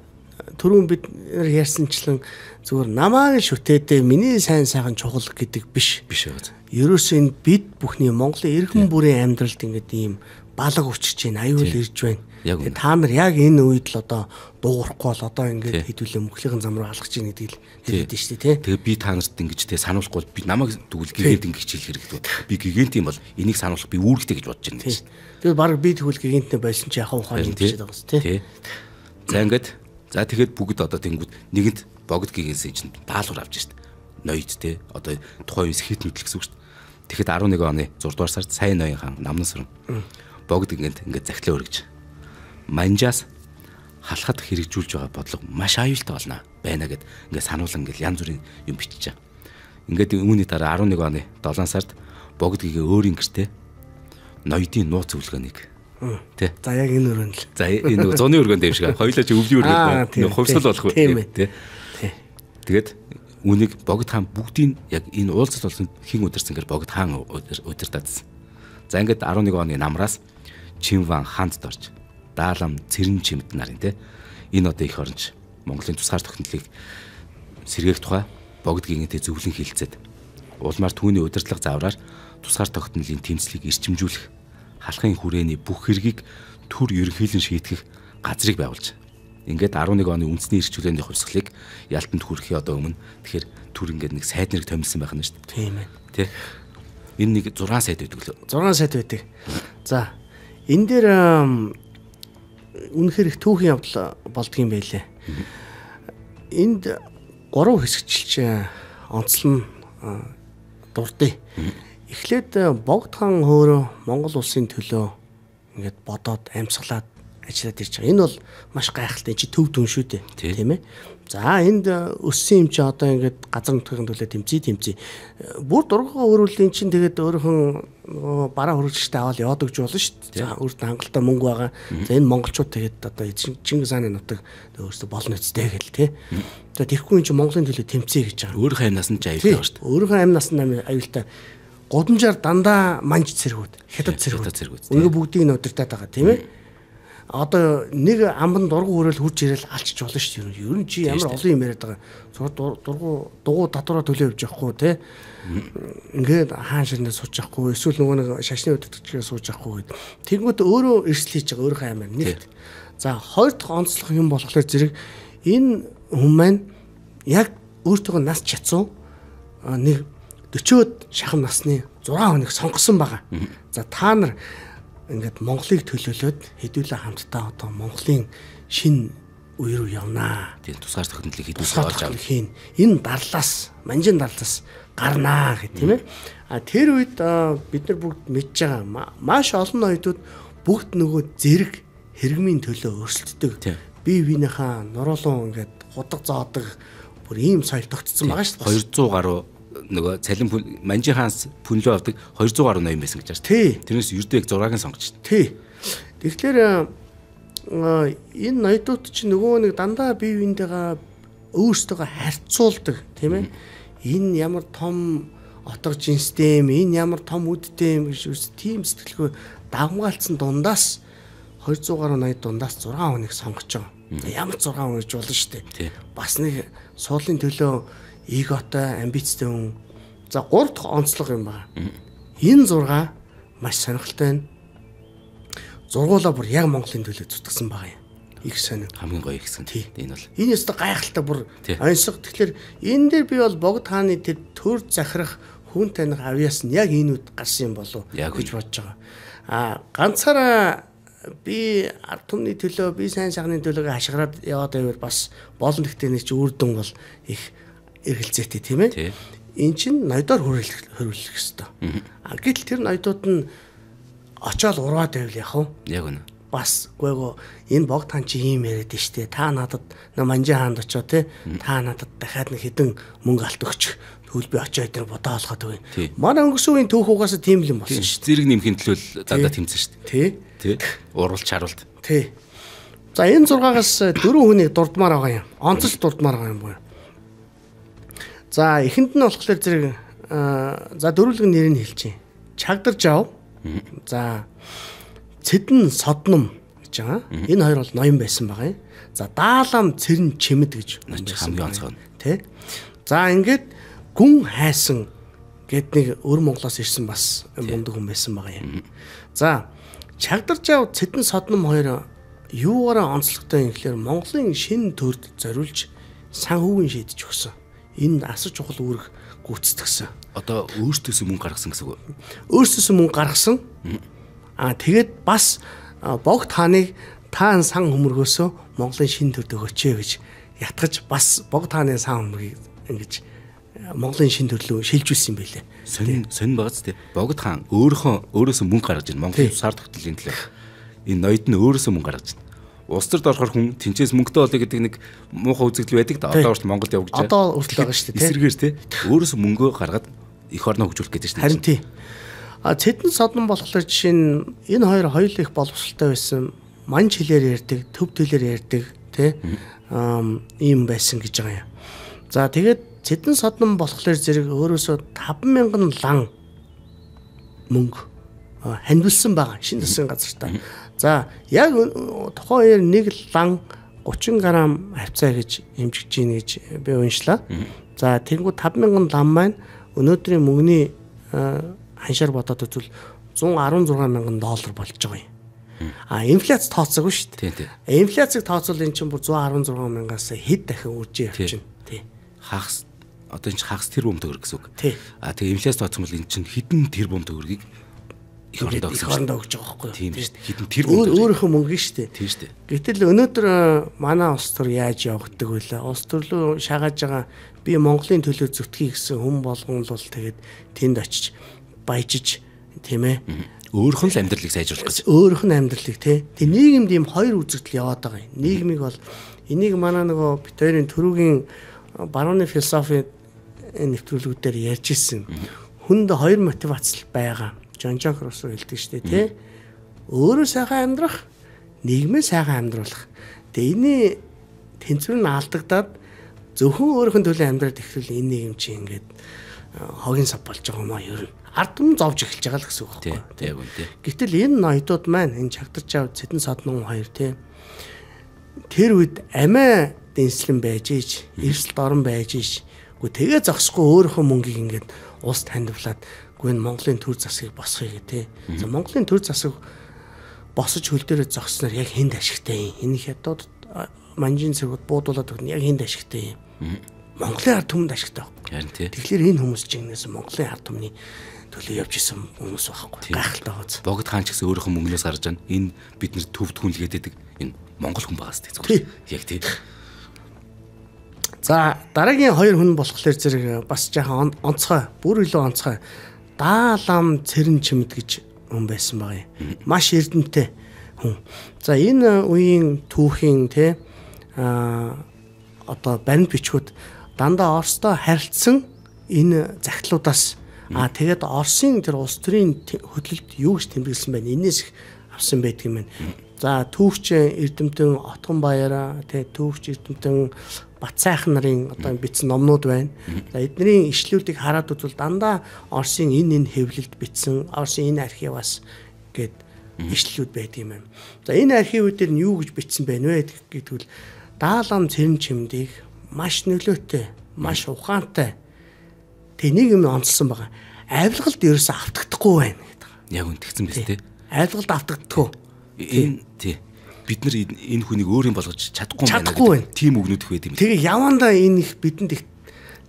түрүүн бид ярьсанчлан зүгээр намааг шүтээдээ миний сайн сайхан чухал гэдэг биш. Биш ээ. Ерөөсөө энэ бид бүхний Монголын эрхэм бүрийн амьдралд ингээд ийм балаг учирч байна, аюул ирж байна. Та нар яг энэ үед л одоо дуугарахгүй бол одоо ингээд Тий. хэдүүлээ мөхлийн зам руу алгаж ийн гэдгийг л Тий. хэлээд дээ, тий. Тэгээ би та нарт ингэж те сануулахгүй би намайг тэгвэл гигэнт ингэж хэл хэрэгтэй. Би гигэнт юм бол энийг сануулах би үүрэгтэй гэж бодож байна гэж. Тэгээ баг би тэгвэл гинтнэ байсан чи яхаа ухааны юм Тий. шиг байгаа шүү, тий. За ингээд за тэгэхэд бүгд одоо тэнгүүд нэгэнт богд гигээсээ чинь даалгавар авч штт. Ноёд те одоо тухайн үеэс хит нүдл гэсэн үг штт. Тэгэхэд 11 оны 6 дугаар сард сайн ноён хаан намнас сүрэн богд ингээд ингээд захилаа өргөж манжаас халахад хэрэгжүүлж байгаа бодлого маш аюултай болно байна гэд ингээд сануулan ингээд янз бүрийн юм биччихэ. Ингээд үүний дараа 11 оны 7 сард богд гигээ өөрийн гэртээ ноёдын нууц зөвлөгөөнийг тий За яг энэ өрөөнд л. За энэ нөгөө зуны өргөнд дэвш га. Хоёлаа чи өвлийн өргөнд хувьсгал болох үү? Тий. Тэгээд үнийг богд хаан бүгдийг яг энэ уулзалт болсон хин удирцсангээр богд хаан удирдахсан. За ингээд 11 оны намраас Чинван ханд дорж даалам цэрэн чимд нарын тий. Энэ одоо их оронч Монголын тусгаар тогтнолыг сэргээх тухай богд гинэтэй зөвлөн хилцээд улмаар түүний удирдлага заавраар тусгаар тогтнолын тэмцлийг эрчимжүүлэх халахын хүрээний бүх хэргийг төр ерөнхийлөн шийтгэх газрыг байгуулж ингээд 11 оны үндэсний эрхчлөөний хувьсгалыг ялтанд хүрэхээ одоо өмнө тэгэхээр төр ингээд нэг сайд нэрэг томилсон байх нь шүү дээ Тийм ээ. тий Энэ нэг 6 сайд байдаг лөө 6 сайт байдаг. За энэ дээр үнэхээр их түүхэн явдал болдгийм байлээ. Энд гурван хэсэгчлж э, онцлон э, дурдъя. Эхлээд э, богд хаан өөрөө Монгол улсын төлөө ингээд бодоод амьсгалаад ажиллаад ирж байгаа. Энэ бол маш гайхалтай чи төв дүн шүү дээ. Тий. Тийм ээ. За энд өссөн юм чи одоо ингээд газар нутгийн төлөө тэмцээ тэмцээ. Бүр дургуйгаа өөрүүлэн чинь тэгээд өөрөөхөн нөгөө бараа хөргөжтэй аваад яваад өгч болно шүү дээ. За өөртөө хангалттай мөнгө байгаа. За энэ монголчууд тэгээд одоо Чин- Чингис хааны нутаг өөртөө болно үстэй гэл тий. За тэрхгүй эн чинь Монголын төлөө тэмцээ гэж байгаа. өөрийнхөө амнаас нь аюултай байна шүү дээ Өөрийнхөө амь насны амь аюултай. Гудамжаар дандаа манж цэргүүд, хятад цэргүүд. Ингээ бүгдийг нь удирдах байгаа тийм ээ. Одоо нэг амбан дургу хөрөөл хурж ирэл алчиж болно шүү дээ. Ер нь чи ямар олон юм яриад байгаа. Зур дургу дугу татвараа төлөө явж явахгүй те. Ингээд хаан ширнээ сууж явахгүй эсвэл нөгөө нэг шашны удирдагчгаа сууж явахгүй гэд. Тэгмэд өөрөө эрсэл хийж байгаа өөрийнхөө амаар нэгт. За хоёр дахь онцлог юм болохоор зэрэг энэ хүн маань яг өөртөө нас чацуу а, нэг 40-од шахам насны 6 хоног сонгосон байгаа. За та нар ингээд Монголыг төлөөлөөд хэдүүлээ хамтдаа одоо Монголын шин үе рүү явнаа. тийм тусгаар тогтнолыг Тусгаар олж авах хийн. Энэ дарлаас, манжин дарлаас гарнаа гэх тийм ээ. А тэр үед бид нар бүгд мэдж байгаа ма- маш олон оюутууд бүгд нөгөө зэрэг хэрэгмийн төлөө өрсөлддөг. Бие биенийхээ нуруулун ингээд худаг зоодог бүр ийм соёл тогтцсон байгаа шүү дээ. 200 гаруй нөгөө цалин манжи хаанс пүнлөө авдаг 200 гаруй ноён байсан гэж байна. Тий. Тэрнээс ердөө яг 6-ыг сонгож байна. Тий. Тэгэхээр энэ ноёдууд чинь нөгөө нэг дандаа бие биентэйгээ өөрсдөө харьцуулдаг тийм ээ. Энэ ямар том отго жинстэй юм, энэ ямар том үдтэй юм гэж үс тийм сэтгэлгүй давмгаалцсан дундаас 200 гаруй ноёд дундаас 6 хүнийг сонгож байгаа. Ямар 6 хүн гэж болно шүү дээ. Бас нэг суулын төлөө эготой, амбицтай хүн. За 3 дахь онцлог юм байна. Энэ 6 маш сонирхолтой байна. Зургуулаа бүр яг Монголын төлөө зүтгэсэн байгаа юм. Их сонир. Хамгийн гоё ихсэн. Энэ бол. Энэ өстө гайхалтай бүр онцлог. Тэгэхээр энэ дээр би бол богд хааны тэд төр захирах хүн таних авьяас нь яг энэ үд гарсан юм болов гэж бодож байгаа. А ганцаараа би ард түмний төлөө би сайн сайхны төлөөг хашгираад яваад байвал бас болон гэхдээ нэг чи үр дүн бол их эргэлзээтэй тийм ээ. Эн чин ноёдоор хөрвүүлэх хөрвүүлэх хэвээр. А гэтэл тэр ноёдууд нь очоод ураад байвал яах вэ? Яг үнэ. Бас гойго энэ богд хаан чи ийм яриад штэ. Та надад на манжи хаанд очоо те. Та надад дахиад нэг хідэн мөнгө алт өгч би очиод тэр бодоо олоход үгүй. Манай өнгөрсөн үеийн түүх угаасаа тийм л юм болсон шүү. Зэрэг нэмхийн төлөө дандаа тэмцэн шүү. Тий. Тий. Уралч харуулт. Тий. За энэ 6-аас дөрөв хүнийг дурдмаар байгаа юм. Онцлж дурдмаар байгаа юм боо. За эхэнд нь болохоор зэрэг за дөрвөлгөн нэрийг хэлж чинь. Чагдар жав. За цэдэн содном гэж байгаа. Энэ хоёр бол ноён байсан байгаа юм. За даалам цэрэн чимэд гэж хамгийн онцгой. Тэ. За ингээд гүн хайсан гэд нэг өр Монголоос ирсэн бас мундаг хүн байсан байгаа юм. За чагдарж ав цэдэн содном хоёр юугаараа онцлогтой юм гэхээр Монголын шинэ төрд зориулж санхүүгийн шийдэж өгсөн. Энэ асар чухал үүрэг гүйцэтгсэн. Одоо өөртөөсөө мөнгө гаргасан гэсэн үг. Өөртөөсөө мөнгө гаргасан. Аа тэгээд бас богд хааныг таан сан хөмөргөөсөө Монголын шинэ төрд өгөөч гэж ятгаж бас богд хааны сан хөмөргийг ингэж Монголын шин төрлөө шилжүүлсэн юм байлээ. Сонин сонин багц тий. Богд хаан өөрийнхөө өөрөөсөө мөнгө гаргаж байна. Монголын сар тогтлын төлөө. Энэ ноёд нь өөрөөсөө мөнгө гаргаж байна. Улс төрд орохоор хүн тэнцээс мөнгөтэй болоё гэдэг нэг муухай үзэгдэл байдаг да. Одоо урт Монголд явж байгаа. Одоо урт байгаа шүү дээ. Эсрэгээр тий. Өөрөөсөө мөнгөө гаргаад эх орноо хөгжүүлэх гэдэг чинь. Харин тий. А цэдэн содон болохоор жишээ нь энэ хоёр хоёул их боловсралтай байсан. Манж хэлээр ярьдаг, төв төлөөр ярьдаг тий. ийм байсан гэж байгаа юм. За тэгээд Цэдэн содон болохоор зэрэг өөрөөсөө 50000 лан мөнгө хандвилсан байгаа шинэ засгийн газартаа. За яг тухайн үеэр нэг лан 30 г хавцаа гэж хэмжиж гин гэж би уншлаа. За тэнгуү 50000 лан маань өнөөдрийн мөнгөний ханшаар бодоод үзвэл 116 мянган доллар болж байгаа юм. А инфляц тооцоогүй шүү дээ. Инфляцийг тооцвол эн чинь бүр 116 мянгаас хэд дахин үржиж явчихна. Тий. Хагас одоо энэ хагас тэрбум төгрөг гэсэн үг. А тэгээ инфляц тооцсон бол энэ чинь хэдэн тэрбум төгрөгийг их орондоо өгч байгаа байхгүй юу? Тийм шүү дээ. Хэдэн тэрбум өөрийнхөө мөнгө шүү дээ. Тийм шүү дээ. Гэтэл өнөөдөр манай улс төр яаж явагддаг вэ? Улс төрлөө шагааж байгаа би Монголын төлөө зүтгэе гэсэн хүн болгон л тэгээд тэнд очиж баяжиж тийм ээ өөрөх нь амьдралыг сайжруулах гэж өөрөх нь амьдралыг тий Тэг нийгэмд ийм хоёр үзэгдэл яваад байгаа юм нийгмиг бол энийг манай нөгөө бит хоёрын төрүүгийн барууны философи нэвтрүүлгүүдээр ярьж ирсэн. Хүнд хоёр мотивац байгаа. Жон Жок Россо хэлдэг шүү дээ, тий? Өөрөө сайхан амьдрах, нийгмээ сайхан амьдруулах. Тэгээ энэ тэнцвэр нь алдагдаад зөвхөн өөрийнхөө төлөө амьдраад ихвэл энэ нийгэм чи ингээд хогийн сав болж байгаа юм аа ер нь. Ард түмэн зовж эхэлж байгаа л гэсэн үг байхгүй. Тийм үү. Гэтэл энэ ноёдууд маань энэ чагтарч ав цэдэн соднон хоёр тий. Тэр үед амиа дэнслэн байж ич, эрсэл дорн байж ич Гэхдээ тэгээ зогсохгүй өөрийнхөө мөнгийг ингээд улс таньдуулаад үгүй Монголын төр засгийг босхоё гэх тээ. За Монголын төр засаг босож хөл дээрээ зогсноор яг хэнд ашигтай юм. Энэ хятад манжин зэрэг буудуулаад өгнө яг хэнд ашигтай юм. Монголын ард түмэнд ашигтай байхгүй. Тэгэхээр энэ хүмүүс чинь нэгээс Монголын ард түмний төлөө явж исэн хүмүүс байхгүй. Гайхалтай байгаа. Богд хаан ч гэсэн өөрийнхөө мөнгнөөс гарч байгаа. Энэ бид нэр төвд хүнлгээд байдаг. Энэ Монгол хүн байгаас тий. Яг тий. За дараагийн хоёр хүн болохоор зэрэг бас жаахан онцгой, бүр илүү онцгой. Даалам цэрэн чимд гэж хүн байсан байгаа юм. Маш эрдэнэтэй хүн. За энэ үеийн түүхийн те а одоо баримт бичгүүд дандаа Оростой харилцсан энэ захидлуудаас аа тэгээд Оросын тэр улс төрийн хөдөлгөлд юу гэж тэмдэглэсэн байна. Энээс их авсан байдаг юм байна. За түүхч Эрдэмтэн Отгон баяраа тэгээ түүхч Эрдэмтэн Бат сайхан нарын одоо бичсэн номнууд байна. За эдний ишлүүдийг хараад үзвэл дандаа Оросын энэ энэ хэвлэлд бичсэн Оросын энэ архиваас гээд ишлүүд байдаг юм байна. За энэ архивүүдээр нь юу гэж бичсэн бэ вэ гэдгүүл даалам цэрэн чимдийг маш нөлөөтэй, маш ухаантай тэнийг юм онцлсан байгаа. Авилгалд ерөөсө автагдахгүй байна гэдэг. Яг үнтгцэн биз тээ. Авилгалд автагддаггүй. Энэ тий бид нар энэ хүнийг өөрийн болгож чадахгүй байна гэдэг тийм үгнүүд их байд юм. Тэгээ явандаа энэ их бидэнд их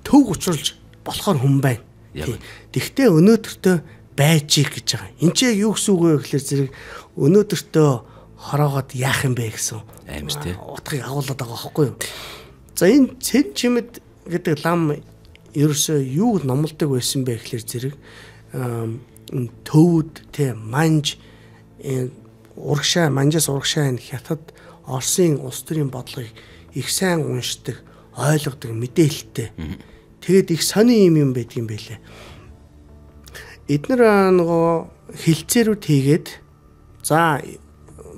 төв учруулж болохоор хүн байна. Тэгтээ өнөөдөртөө байж ийг гэж байгаа. Энд чи юу гэсэн үг вэ гэхээр зэрэг өнөөдөртөө хороогоод яах юм бэ гэсэн амар тий. Утгыг агуулдаг байгаа байхгүй юу? За энэ цэн чимэд гэдэг лам ерөөсөө юу номлодог байсан бэ гэхээр зэрэг төвд тий манж урагшаа манжаас урагшаа энэ хятад Оросын улс төрийн бодлогыг их сайн уншдаг, ойлгодог, мэдээлэлтэй. Тэгээд их сони юм юм байдаг юм байлээ. Эднэр нөгөө хилцээрүүд хийгээд за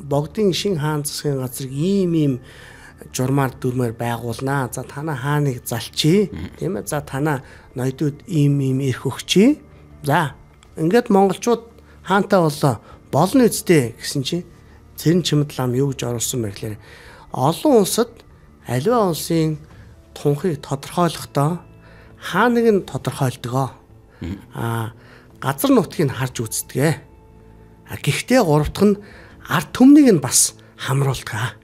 богдын шин хаан засгийн газрыг ийм ийм журмаар дүрмээр байгуулнаа. За танаа хааныг залчи. Тийм ээ. За танаа ноёдууд ийм ийм ирэх өгчи. За ингээд монголчууд хаантай боллоо болно үсттэй гэсэн чинь цэрэн чимэд лам юу гэж оруулсан бэ гэхээр олон улсад аливаа улсын тунхыг тодорхойлохдоо хаа нэг нь тодорхойлдгоо. Аа газар нутгийг харж үздэгэ. А гэхдээ гуравдах нь ард түмнийг нь бас хамруулдаг.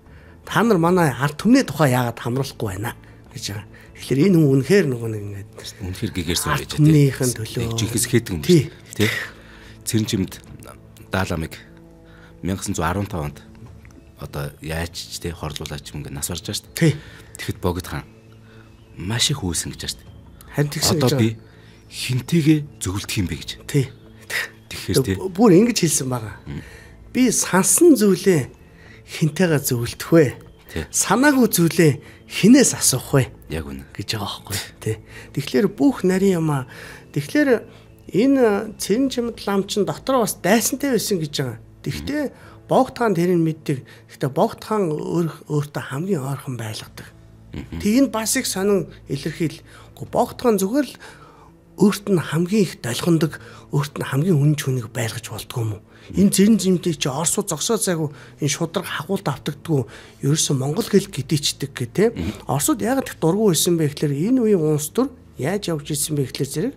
Та нар манай ард түмний тухай яагаад хамруулахгүй байна гэж байгаа. Тэгэхээр энэ хүн үнэхээр нөгөө нэг ингээд үнэхээр гэгэрсэн гэж тийм. Түмнийхэн төлөө жинхэнэ хэдэг юм шүү дээ. Цэрэн чимд дааламыг 1915 онд одоо яаж ч тий хорлуулаач юм ингээд нас байгаа шүү дээ. Тэгэхэд богд хаан маш их хөөсөн гэж дээ. Харин тэгсэн одоо би хинтэйгээ зөвлөдөх юм бэ гэж. Тий. Тэгэхээр тий. Бүр ингэж хэлсэн байгаа. Би сансан зүйлээ хинтэйгээ зөвлөдөх вэ? Санаагүй зүйлээ хинээс асуух вэ? Яг үнэ гэж байгаа байхгүй тий. Тэгэхээр бүх нарийн юмаа тэгэхээр энэ цэрэн чимд лам чин дотор бас дайсантай байсан гэж байгаа. Тэгвэл богд хаан тэрийг мэддэг. Гэхдээ богд хаан өөртөө хамгийн ойрхон байлгадаг. Тэг энэ бас их сонин илэрхийл. Богд хаан зүгээр л өөрт нь хамгийн их долгондог, өөрт нь хамгийн үнэн чүнийг байлгаж болдгоо юм уу? Энэ зэрэн зэмтэй чи орсуу зогсоо зайгүй энэ шудраг хагуулт автагддгүй ерөөсөн монгол хэл гэдээчдэг гэ тэ. Орсууд яг их дургу байсан бэ гэхээр энэ үеийн унс төр яаж явж ирсэн бэ гэхээр зэрэг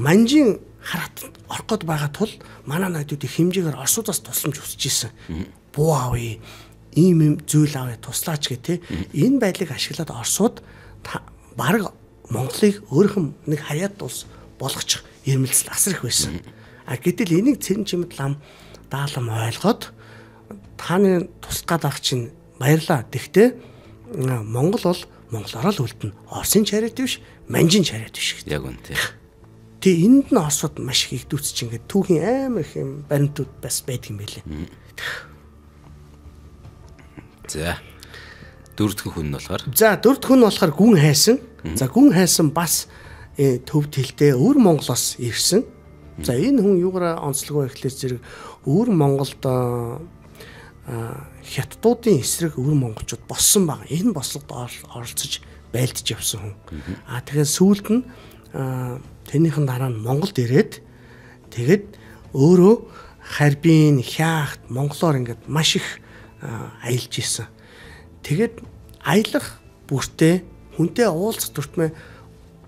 манжин хараат орох гээд байгаа тул манай найдуудын хэмжээгээр орсуудаас тусламж хүсэж исэн. Буу авъя ийм юм зүйл авъя туслаач гэх тэ. Энэ байдлыг ашиглаад орсууд баг Монголыг өөрхөн нэг хаяат улс болгочих ирмэлцэл асар их байсан. А гэтэл энийг цэрэн чимэд лам даалам ойлгоод тааны тусгаад авах чинь баярлаа. Тэгтээ Монгол бол монголоор л үлдэнэ. Оросын чарайт биш, манжин чарайт биш гэдэг. Яг үнэ. Тэгээ энд нь Оросод маш их игдүүцч ингээд түүхийн амар их юм баримтууд бас байдаг юм байлээ. За. Дөрөвдүгээр хүн нь болохоор. За дөрөвдүгээр хүн нь болохоор гүн хайсан. За гүн хайсан бас э, төв тэлтэй өвөр Монголоос ирсэн. За энэ хүн юугаар онцлог вэ гэхлээр зэрэг өвөр Монголд хятадуудын эсрэг өвөр монголчууд боссон баг. Энэ бослогод оролцож байлдж явсан хүн. Аа тэгэхээр сүүлд нь тэрнийхэн дараа нь Монголд ирээд тэгэд өөрөө харбин хяахт монголоор ингээд маш их аялж исэн. Тэгэд аялах бүртээ хүнтэй уулзах төртмөө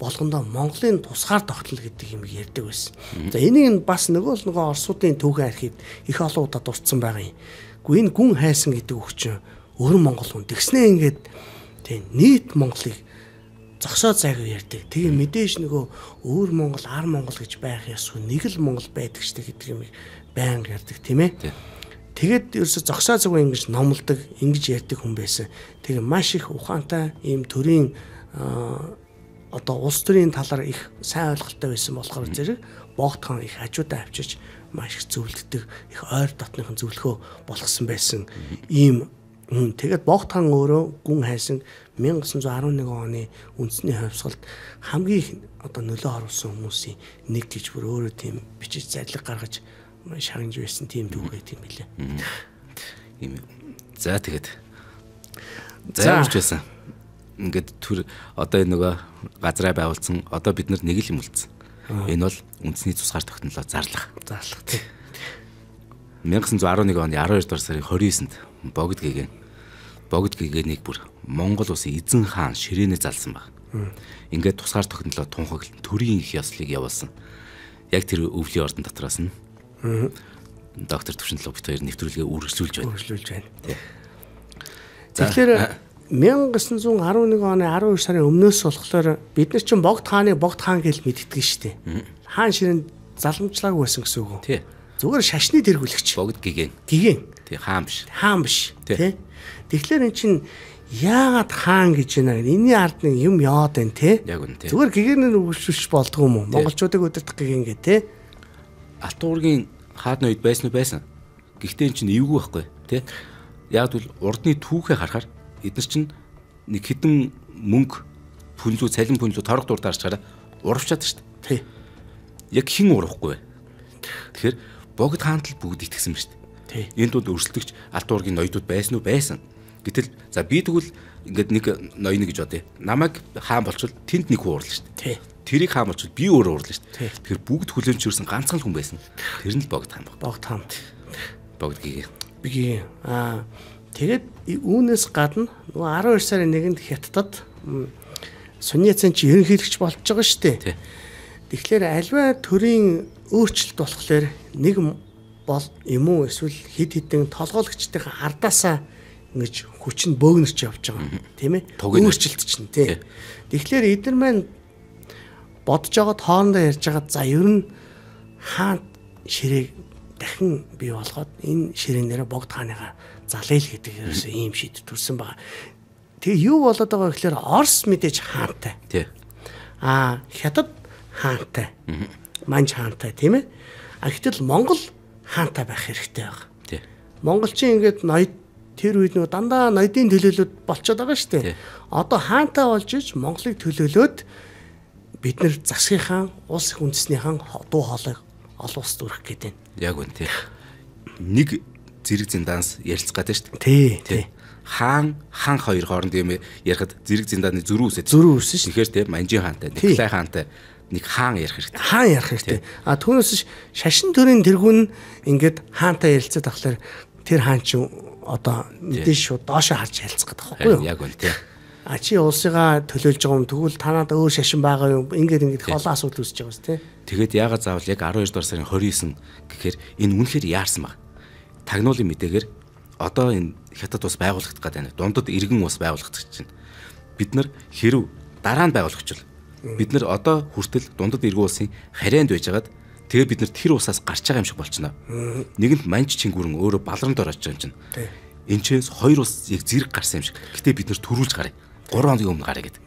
болгондоо Монголын тусгаар тогтнол гэдэг юм ярьдаг байсан. За энийг нь бас нөгөө л нөгөө Оросуудын түүхэн архивд их олон удаа дурдсан байгаа юм. Гэхдээ энэ гүн хайсан гэдэг үг чинь өөр Монгол хүн тэгснээ ингээд тийм нийт Монголыг зогсоо зайгүй ярьдаг. Тэгээ мэдээж нөгөө өөр Монгол, ар Монгол гэж байх ёсгүй. Нэг л Монгол байдаг ч гэдэг юм байнга ярьдаг тийм ээ. Тэгэд ерөөсө зогсоо зүг ингэж номлодог, ингэж ярьдаг хүн байсан. Тэгээ маш их ухаантай ийм төрийн одоо улс төрийн талаар их сайн ойлголттой байсан болохоор зэрэг богд хаан их хажуудаа авчиж маш их зөвлөддөг, их ойр дотныхон зөвлөхөө болгосон байсан ийм Мм, Тэгээд Богд хаан өөрөө гүн хайсан 1911 оны үндэсний хувьсгалд хамгийн их одоо нөлөө оруулсан хүмүүсийн нэг гэж бүр өөрөө тийм бичиж зарлиг гаргаж шагнаж байсан тийм түүхээ тийм билээ. Ийм. За тэгээд За ямарч байсан. Ингээд төр одоо энэ нөгөө газраа байгуулсан одоо бид нар нэг л юм үлдсэн. Энэ бол үндэсний тусгаар тогтнолоо зарлах. Заарлах тийм. 1911 оны 12 дугаар сарын 29-нд богд гээгэн богд гэгэнийг бүр Монгол улсын эзэн хаан ширээнэ залсан баг. Ингээд тусгаар тогтнолоо тунхаглан төрийн их ёслыг явуулсан. Яг тэр өвлийн ордон дотроос нь доктор төвшинлог бит хоёр нэвтрүүлгээ үргэлжлүүлж байна. Үргэлжлүүлж байна. Тий. Тэгэхээр 1911 оны 12 сарын өмнөөс болохоор бид нар чинь Богд хааны Богд хаан гэж шүү дээ. Хаан ширэнд заламжлаагүй байсан гэсэн үг үү? Тий. Зүгээр шашны тэргүүлэгч. Богд гээгэн. Гигэн. Тий хаан биш. Хаан биш. Тий. Тэ. Тэгэхээр эн чинь яагаад хаан гэж байна? Энийн ард нэг юм яваад байна те. Яг үн тий. Зүгээр гэгэрнэр өгшүүлж болдгоо юм уу? Монголчуудыг удирдах гэгэн гэ те. Алтуургийн хаадны үед байсан уу байсан. Гэхдээ эн чинь эвгүй байхгүй тий. Яг бол урдны түүхээ харахаар эдгээр чинь нэг хідэн мөнгө пүнлүү цалин пүнлүү торог дурд арчаараа урвчаад шүү дээ. Тий. Яг хэн урвахгүй? Тэгэхээр богд хаант л бүгд итгэсэн шүү дээ. Энд дунд өрсөлдөгч Алтуургийн ноёдууд байсан уу? Байсан. Гэтэл за би тэгвэл ингээд нэг ноёно гэж бодъё. Намайг хаан болчвол тэнд нэг хүн уурлаа шүү дээ. Тэрийг хаан болчвол би өөрөө уурлаа шүү дээ. Тэгэхээр бүгд хүлэмжшүүлсэн ганцхан л хүн байсан. Тэр нь л богд хаан баг. Богд хаан. Богд гээ. Бигийн аа тэгээд үүнээс гадна нөгөө 12 сарын 1-нд хятадд м, Суньяцэн чи ерөнхийлөгч болж байгаа шүү дээ. Тэгэхээр альва төрийн өөрчлөлт болохоор нэг бол юм уу эсвэл хид хідэн толгойлогчдын ардаасаа ингэж хүч нь бөөгнөрч явж байгаа тийм ээ өөрчлөлт чинь тий. Тий. Тэгэхээр эдгээр маань бодож байгаад хоорондоо ярьж байгаа за ер нь хаан ширээг дахин бий болгоод энэ ширээнээрээ богд хааныгаа залъя л гэдэг ерөөсөө ийм шийд төрсэн байгаа. Тэгээ юу болоод байгаа вэ гэхээр Орос мэдээж хаантай. Тий. Аа хятад хаантай. Манж хаантай тийм ээ. А гэтэл Монгол хаантай байх хэрэгтэй байна. Тий. Монголчин ингээд ноёд тэр үед нөгөө дандаа ноёдын төлөөлөд болчиход байгаа шүү дээ. Одоо хаантай болж иж Монголыг төлөөлөөд бид нар засгийн хаан, улс их үндэсний хаан дуу хоолойг олон улсад өргөх гэдэг. Яг үн тий. Нэг зэрэг зиндаанс ярилцах гэдэг шүү дээ. Тий, Тий. Хаан хаан хоёр хооронд юм ярихад зэрэг зиндааны зөрүү үсэж. Зөрүү үсэн шүү. Тэгэхээр тий манжин хаантай. Николай хаантай нэг хаан ярих хэрэгтэй. Хаан ярих хэрэгтэй. А түүнээс ш- шашин төрийн тэргүүн ингээд хаантай ярилцаад тахлаар тэр хаан чинь одоо мэдээж шууд доошоо харж ярилцах гэдэг байхгүй юу? Яг үн тий. А чи улсыгаа төлөөлж байгаа юм тэгвэл танад өөр шашин байгаа юм ингээд ингээд олон асуудал үүсэж байгаа зү тэ. Тэгэхэд ягаад заавал яг 12 дугаар сарын 29 гэхээр энэ үнэхээр яарсан баг. Тагнуулын мэдээгээр одоо энэ хятад ус байгуулагдах гэдэг байна. Дундад иргэн ус байгуулагдах гэж байна. Бид нар хэрв дараа нь байгуулагчвал бид нар одоо хүртэл дундад иргэн улсын харьяанд байжгаад тэгээ бид нар тэр усаас гарч байгаа юм шиг болчихно. Нэгэнт манч чингүрэн өөрөө балранд орж байгаа юм чинь. Энчээс хоёр ус яг зэрэг гарсан юм шиг. Гэтэ бид нар төрүүлж гарыг. 3 хоногийн өмнө гарыг гэдэг.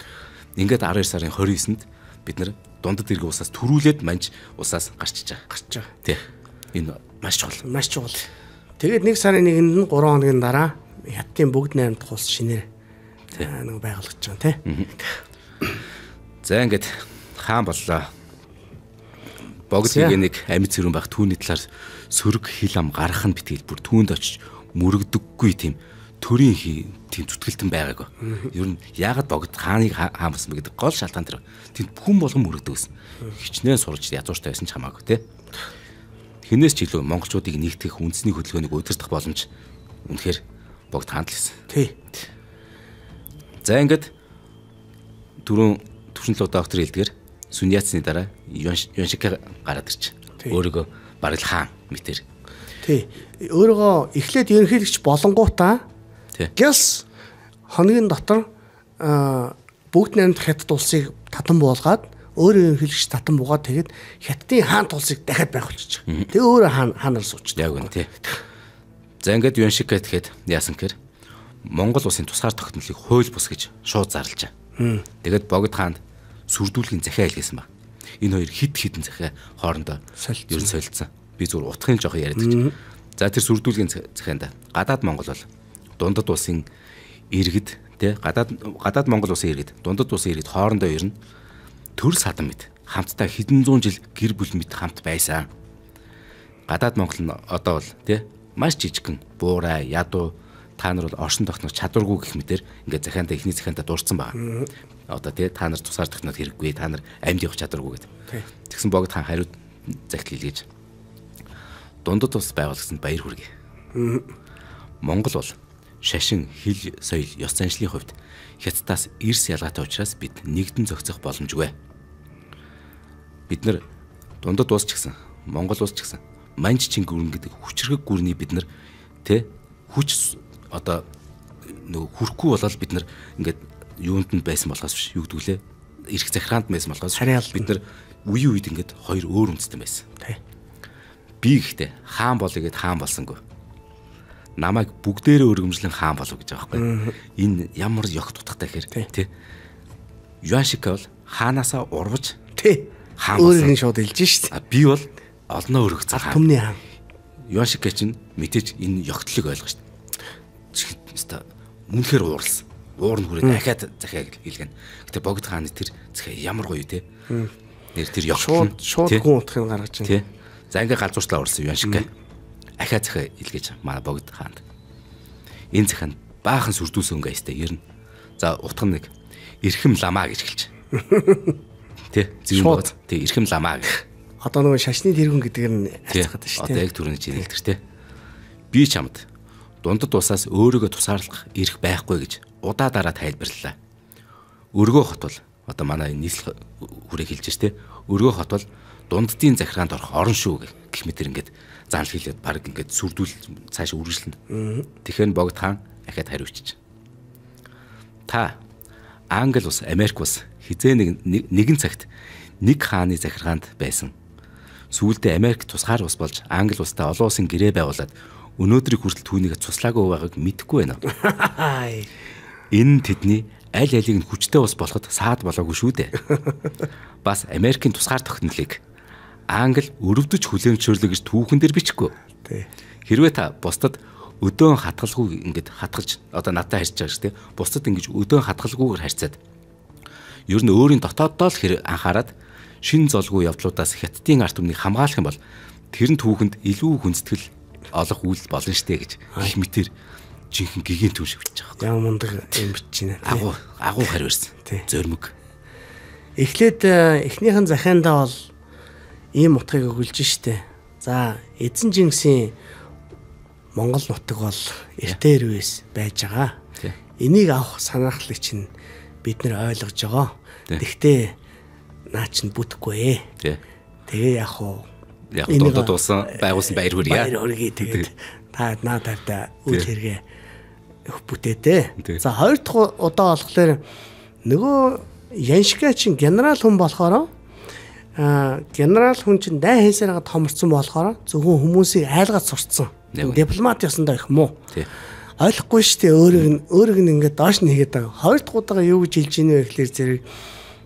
Ингээд 12 сарын 29-нд бид нар дундад иргэн усаас төрүүлээд манч усаас гарчиж байгаа. гарч байгаа. Тий. Энэ маш чухал. Маш чухал. Тэгээд нэг сарын нэгэнд нь 3 хоногийн дараа хятадын бүгд найрамд улс шинээр нэг байгуулагдаж байгаа тий. За ингээд хаан боллоо. Богд нэг амьд зэрүүн байх түүний талаар сөрөг хил ам гарах нь битгэл бүр түүнд очиж мөрөгдөггүй тийм төрийн хий тийм зүтгэлтэн байгаагүй. Ер нь яагаад богд хааныг хаа- хаан болсон бэ гэдэг гол шалтгаан тэр. Тэнд бүхэн болгон мөрөгдөг гэсэн. Хичнээн сурч язууртай байсан ч хамаагүй те. Хинээс ч илүү монголчуудыг нэгтгэх үндэсний хөдөлгөөнийг удирдах боломж үнэхээр богд хаант л гэсэн. Тий. За ингээд түрүүн төвшинлөө доктор хэлдгэр Сүньяцны дараа Юаншик гараад ирч. Өөрийгөө бараг л хаан мэтэр. Тий. Өөрийгөө эхлээд ерөнхийлөгч болонгуудаа гяс хоногийн дотор бүгд найрамд хятад улсыг татан буулгаад өөрөө ерөнхийлөгч татан буугаад тэгээд хятадын хаан улсыг дахиад байгуулчих. Тэгээ өөрөө хаан хаанаар суучдаг. Яг үн тий. За ингээд Юаншик гэхэд яасан гэхээр Монгол улсын тусгаар тогтнолыг хууль бус гэж шууд зарлжаа. Тэгээд Богд хаанд сүрдүүлгийн захиа илгээсэн баг. Энэ хоёр хид хідэн захиа хоорондоо ер нь солилцсон. Би зүгээр утгын жоохон яриад гэж. За тэр сүрдүүлгийн зах- захианд гадаад Монгол бол дундад улсын иргэд тий гадаад гадаад Монгол улсын иргэд дундад улсын иргэд хоорондоо ер нь төр садан мэд хамтдаа хэдэн зуун жил гэр бүл мэд хамт байсан. Гадаад Монгол нь одоо бол тий маш жижигхэн буурай, ядуу та нар бол оршин тогтнох чадваргүй гэх мэтэр ингээд захиандаа ихний захиандаа дурдсан байгаа. Одоо тий та нар тусаар тогтнох хэрэггүй, та нар амьд явах чадваргүй гэдэг. Тэгсэн богд хаан хариуд загт хэлгээж дундад ус байгуулсан баяр хүргэе. Монгол бол шашин, хил, соёл, ёс заншлын хувьд хятадаас эрс ялгаатай учраас бид нэгдэн зохицох боломжгүй. Бид нар дундад уус ч гэсэн, Монгол уус ч гэсэн манж чин гүрэн гэдэг хүчрэг гүрний бид нар тэ хүч одоо нөгөө хүрхгүй болол бид нар ингээд юунд нь байсан болохоос биш юу гэдгүүлээ эрх захираанд байсан болохоос бид нар үе үед ингээд хоёр өөр үндэстэн байсан. Би ихтэй хаан болъё гэд хаан болсонгүй. Намайг бүгдээрээ өргөмжлөн хаан болов гэж байгаа байхгүй. Энэ ямар ёх тутагтай гэхээр тий. Юашика бол хаанаасаа урвж тий. Хаан өөрийн шууд илж шít. Би бол олноо өргөцсөн хаан. Түмний хаан. Юашика чинь мэдээж энэ ёгтлыг ойлгож шít. Үнэхээр ууралсан. Уур нь хүрээ дахиад захиа хэлгэн. Гэтэ богд хааны тэр захиа ямар гоё те. Нэр тэр ёгтлын шууд гүн утгыг гаргаж байна. За ингээ галзууртлаа урсан юм шиг. Ахаа захаа илгээж манай богд хаанд. Энэ захаанд баахан сүрдүүлсэн өнгө айстай ернэ. За утга нэг эрхэм ламаа гэж хэлж. Тэ зүүн богд. Тэ эрхэм ламаа гэх. Одоо нөгөө шашны тэргүн гэдэг нь байна шүү дээ. Одоо яг түрүүний чинь хэлдэг тэ. Би чамд дундад усаас өөрийгөө тусаарлах эрх байхгүй гэж удаа дараа тайлбарлалаа. Өргөө хот бол одоо манай нийслэл хүрээ хэлж штэ. Өргөө хот бол дунддын захиргаанд орох орон шүү гэх мэтэр ингээд заал хэлээд баг ингээд сүрдүүл цааш үргэлжлэнэ. Тэгэхээр богд хаан ахаад хариучиж. Та Англи ус, Америк ус хизээ нэг нэгэн цагт нэг хааны захиргаанд байсан. Сүүлдээ Америк тусгаар ус болж Англи устай олон улсын гэрээ байгуулад өнөөдрийг хүртэл түүнийг цуслаагүй байгааг мэдэхгүй байна. Энэ тэдний аль алийг нь хүчтэй ус болоход саад болоогүй шүү дээ. Бас Америкийн тусгаар тогтнолыг Англи өрөвдөж хүлээмжшөөрлө гэж түүхэн дээр бичихгүй. Хэрвээ та бусдад өдөөн хатгалгүй ингээд хатгалж одоо надад харьж байгаа шүү дээ. Бусдад ингэж өдөөн хатгалгүйгээр харьцаад ер нь өөрийн дотооддоо л хэрэг анхаарад шин золгүй явдлуудаас хятадын арт түмнийг хамгаалах юм бол тэр нь түүхэнд илүү хүндэтгэл олох үйл болно штэ гэж их мэтэр жинхэнэ гэгийн төв шиг хэлж байгаа. Яа мундаг юм бич байна. Агуу агуу хариу ирсэн. Зөрмөг. Эхлээд э, эхнийхэн захиандаа бол ийм утгыг өгүүлж штэ. За эзэн жинсийн Монгол нутаг бол эртээ ирвэс байж байгаа. Энийг авах санаахлыг чинь бид нэр ойлгож байгаа. Тэгтээ наа чинь бүтэхгүй ээ. Тэгээ яг уу яг дуудад уусан байгуулсан баяр хүрье. Баяр хүрье тэгээд та наа тавьда үйл хэрэгэ бүтээтэй. За хоёр дахь удаа болохоор нөгөө Яншика чинь генерал хүн болохоор а генерал хүн чинь дай хийсээр хагаад томорсон болохоор зөвхөн хүмүүсийг айлгаад сурцсан. Дипломат ясандаа их муу. Ойлгохгүй шүү дээ өөрийг нь өөрийг нь ингээд доош нь хийгээд байгаа. Хоёр дахь удаага юу гэж хэлж ийнэ вэ гэхэлэр зэрэг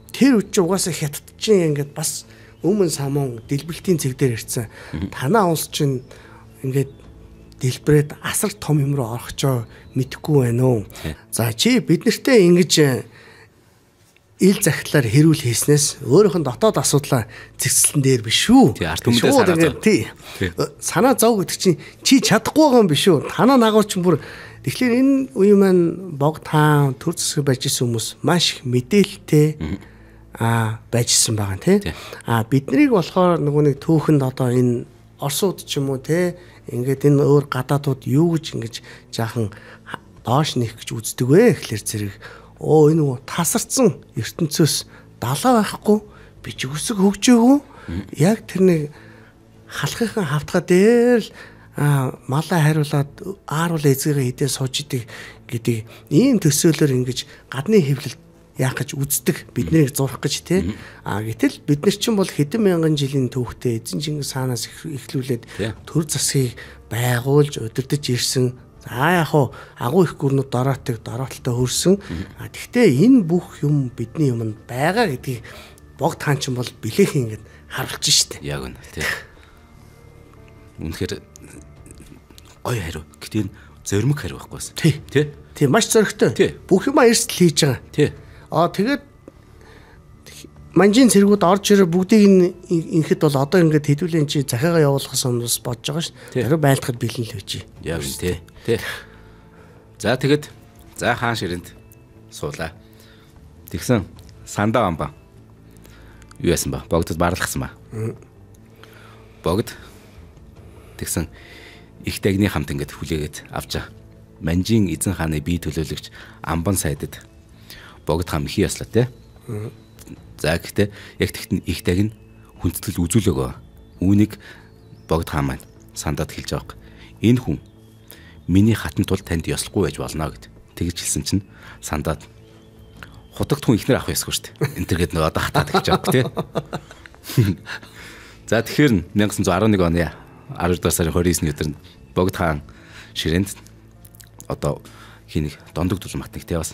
тэр үчи угаасаа хятад чинь ингээд бас өмнө самун дэлбэлтийн цэг дээр ирсэн. Танаа улс чинь ингээд дэлбрээд асар том юм руу орохчоо мэдэхгүй байна уу? За чи бид нартэй ингэж ил захидлаар хэрүүл хийснээс өөрийнх нь дотоод асуудлаа зэгцлэн дээр биш шүү. Тий, арт өмнөдөө санаа зов. Тий. Санаа зов гэдэг чинь чи чадахгүй байгаа юм биш үү? Танаа наагуур чинь бүр тэгэхээр энэ үе маань бог таан төр зэсэг байж исэн хүмүүс маш их мэдээлэлтэй а байжсэн байгаа тий. А биднийг болохоор нөгөө нэг түүхэнд одоо энэ Оросууд ч юм уу те ингээд энэ өөр гадаадууд юу гэж ингэж жаахан доош нэх гэж үздэг вэ гэхлээр зэрэг оо энэ тасарсан ертөнцөөс далаа байхгүй би ч өсөг хөгжөөгөө яг тэр нэг халахын хавтга дээр л малаа хариулаад ааруул эзгээ хідээ сууж идэг гэдэг ийм төсөөлөөр ингэж гадны хэвлэлд яах гэж үздэг биднийг зурх гэж тий а гэтэл бид нар чинь бол хэдэн мянган жилийн түүхтэй эзэн Чингис хаанаас эхлүүлээд төр засгийг байгуулж удирдах ирсэн За яг хуу агуу их гүрнүүд дороотыг дороотолтой хөрсөн. Тэгвэл энэ бүх юм бидний юмд байгаа гэдгийг бог таан ч бол билээхэн ингэж харуулж штэ. Яг үнэ тий. Үнэхээр гоё хариу. Гэтэ зоримог хариу байхгүй байсан. Тий. Тий. Тий, маш зөрөгтэй. Бүх юм эрсдэл хийж байгаа. Тий. Аа тэгээд манжийн цэргүүд орж ирээ бүгдийг инхэд бол одоо ингээд хэдүүлэн чи захиагаа явуулахаас өмнөөс бодож байгаа ш. Тий. Хариу байлгахад бэлэн л байж. Яг нь тий. Тий. За тэгэд за хаан ширэнд суулаа. Тэгсэн сандаа амба. Юу яасан ба? Богдод барлахсан ба. Богд тэгсэн их дагны хамт ингээд хүлээгээд авчаа. Манжийн эзэн хааны бие төлөөлөгч амбан сайдад богд хам ихий яслаа те. За гэхдээ яг тэгт их даг нь хүндэтгэл үзүүлээгөө. Үүнийг богд хаан маань сандаад хэлж байгаа. Энэ хүн миний хатан тул танд ёслохгүй байж болно гэд. Тэгж хэлсэн чинь сандаад хутагт хүн ихнэр авах ёсгүй шүү дээ. Энтергээд нөгөө одоо хатаад гэж байгаа тий. За тэгэхээр 1911 оны 12 дугаар сарын 29-ний өдөр богд хаан ширээнд одоо хий нэг дондог тул матник тий бас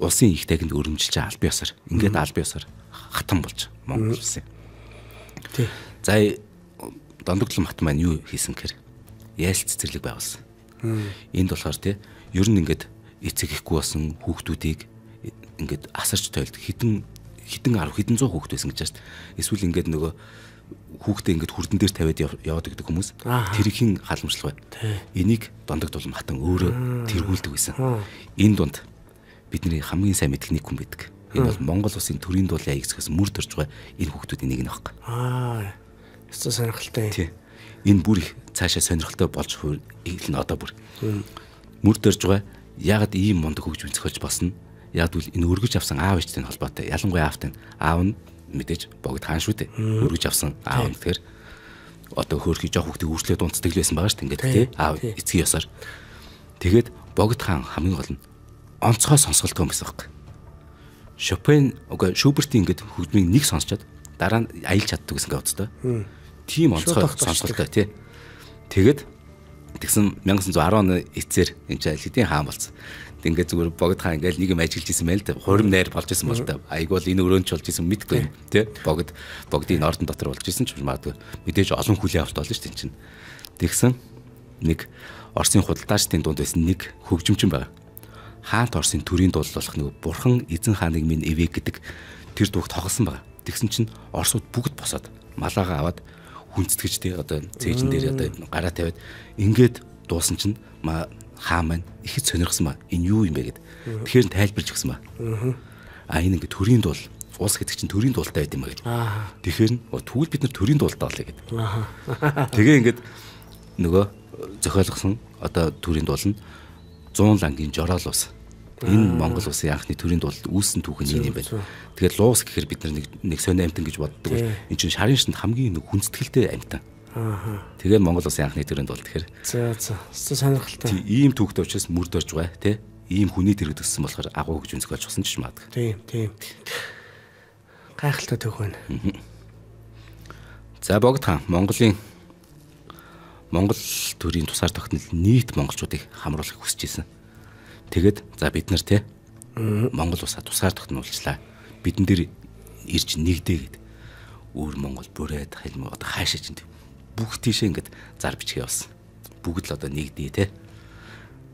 улсын их тагинд өрөмжилж аль биесаар ингээд аль биесаар хатан болж Монгол улсын. Тий. За дондогдлон мат маань юу хийсэн гэхээр яаль цэцэрлэг байгуулсан. Энд болохоор тий ер нь ингээд эцэг ихгүй болсон хүүхдүүдийг ингээд асарч тойлд хідэн хідэн 10 хідэн 100 хүүхд байсан гэж байна. Эсвэл ингээд нөгөө хүүхдээ ингээд хүрдэн дээр тавиад яв- яваад гэдэг хүмүүс тэрхийн халамжлал бай. Энийг дондогдуулан хатан өөрөө тэргүүлдэг байсан. Энэ дунд бидний хамгийн сайн мэдэх нэг хүн байдаг. Энэ бол Монгол улсын төрийн дуулын аягсгаас мөр төрж байгаа энэ хүүхдүүдийн нэг нь багка. Аа. Өстой сонирхолтой. Тий. Энэ бүр их цаашаа сонирхолтой болж хэлнэ одоо бүр. Мөр дөрж байгаа ягаад ийм мундаг хөгжим зохиож босно? Яг үл энэ өргөж авсан аав ээжтэй холбоотой. Ялангуяа аавтай. Аав нь мэдээж богд хаан шүү дээ. Өргөж авсан аав нь тэгэхээр одоо хөөрхий жоох хүүхдийг үрслээ дунцдаг л байсан байгаа шүү дээ. Ингээд тий. Аав эцгийн ёсоор. Тэгээд богд хаан хамгийн гол нь онцгой сонсголтой юм байхгүй. Шопен уга Шубертийн ингээд хөгжмийг нэг сонсчод дараа нь аялж чаддаг гэсэн гэж боддог. Тийм онцгой сонсголтой тий. Тэгэд тэгсэн 1910 оны эцээр энэ хэдийн хаан болсон. Ингээд зүгээр богд хаан ингээд нэг юм ажиллаж исэн мэл та хурим найр болж исэн бол та айгуул энэ өрөөнч болж исэн мэдгүй юм тий. Богд богдын ордон дотор болж исэн ч магадгүй мэдээж олон хүлийн авалт болно шүү дээ чинь. Тэгсэн нэг Оросын худалдаачдын дунд байсан нэг хөгжимчин байгаа. Хаант Оросын төрийн дуулал болох нэг бурхан эзэн хааныг минь эвэг гэдэг тэр дууг тоглосон байгаа. Тэгсэн чинь Оросууд бүгд босоод малаагаа аваад хүнцтгэж тий одоо цээжин дээр одоо гараа тавиад ингээд дуусан чинь ма хаан маань ихэд сонирхсан ба энэ юу юм бэ гэд. Тэгэхээр тайлбарж өгсөн ба. А энэ ингээд төрийн дуул улс гэдэг чинь төрийн дуултай байд юм ба гэд. Аа. Тэгэхээр тэгвэл бид нар төрийн дуултай болъё гэд. Аа. Тэгээ ингээд нөгөө зохиолгосон одоо төрийн дуул нь 100 лангийн жороол ус. Энэ Монгол улсын анхны төрийн дуулалд үүссэн түүх нь энэ юм байна. Тэгээд луус гэхээр бид нар нэг нэг сони амтан гэж боддог. Тий. Энд чинь шарын шинд хамгийн нэг хүнсэтгэлтэй амтан. Аа. Тэгээд Монгол улсын анхны төрийн дуулал тэгэхээр За за. Сонирхолтой. ийм түүхтэй учраас мөрд орж байгаа тий. Ийм хүний дэргэд өссөн болохоор агуу гэж үнсгэж болсон ч магадгүй. Тийм, тийм. Гайхалтай төгөө байна. За богд хаан Монголын Монгол төрийн тусаар тогтнол нийт монголчуудыг хамруулахыг хүсэж исэн. Тэгэд за бид нар те Монгол улсаа тусаар тогтнуулчлаа. Бидэн дээр ирж нэгдээ гэд. Өөр Монгол бүрээд хэлмэ одоо хаашаа чинь бүх тийшээ ингээд зар бичгээ явсан. Бүгд л одоо нэгдээ те.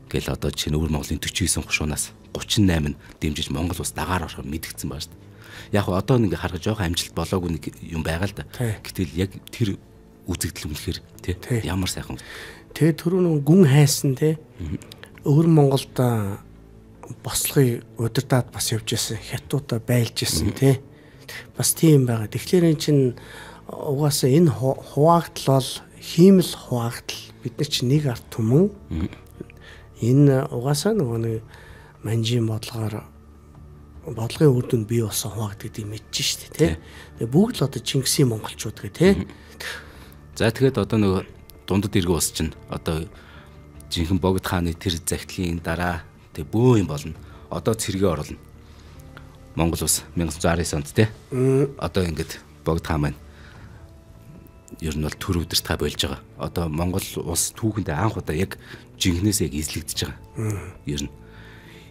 Гэл одоо чинь өөр Монголын 49 гушуунаас 38 нь дэмжиж Монгол улс дагаар орохоор мэдгдсэн баа шүү дээ. Яг одоо нэг харах жоохон амжилт болоогүй нэг юм байгаа л да. Гэтэл яг тэр үзэгдэл үнэхээр тий Тий. ямар сайхан Тэгээ түрүү нэг гүн хайсан те. Өвөр Монголд бослогыг удирдаад бас явж байсан. Хятадуудаа байлж байсан те. Бас тийм байгаа. Тэгэхээр эн чин угаасаа энэ ху- хуваагдал бол хиймэл хуваагдал бид нар чинь нэг арт түмэн энэ угаасаа нөгөө нэг манжийн бодлогоор бодлогын үр дүнд бий болсон хуваагддаг гэдэг мэдэж штэ тий. Тэгээ бүгд л одоо Чингисийн монголчууд гэ тий. За тэгээд одоо нөгөө дундад иргэн ус чинь одоо жинхэнэ богд хааны тэр захидлын дараа тэг бөө юм болно. Одоо цэргээ оруулна. Монгол ус 1919 онд те. Одоо ингээд богд хаан маань ер нь бол төр өдөрт та болж байгаа. Одоо Монгол улс түүхэндээ анх удаа яг жинхнээс яг эзлэгдэж байгаа. Ер нь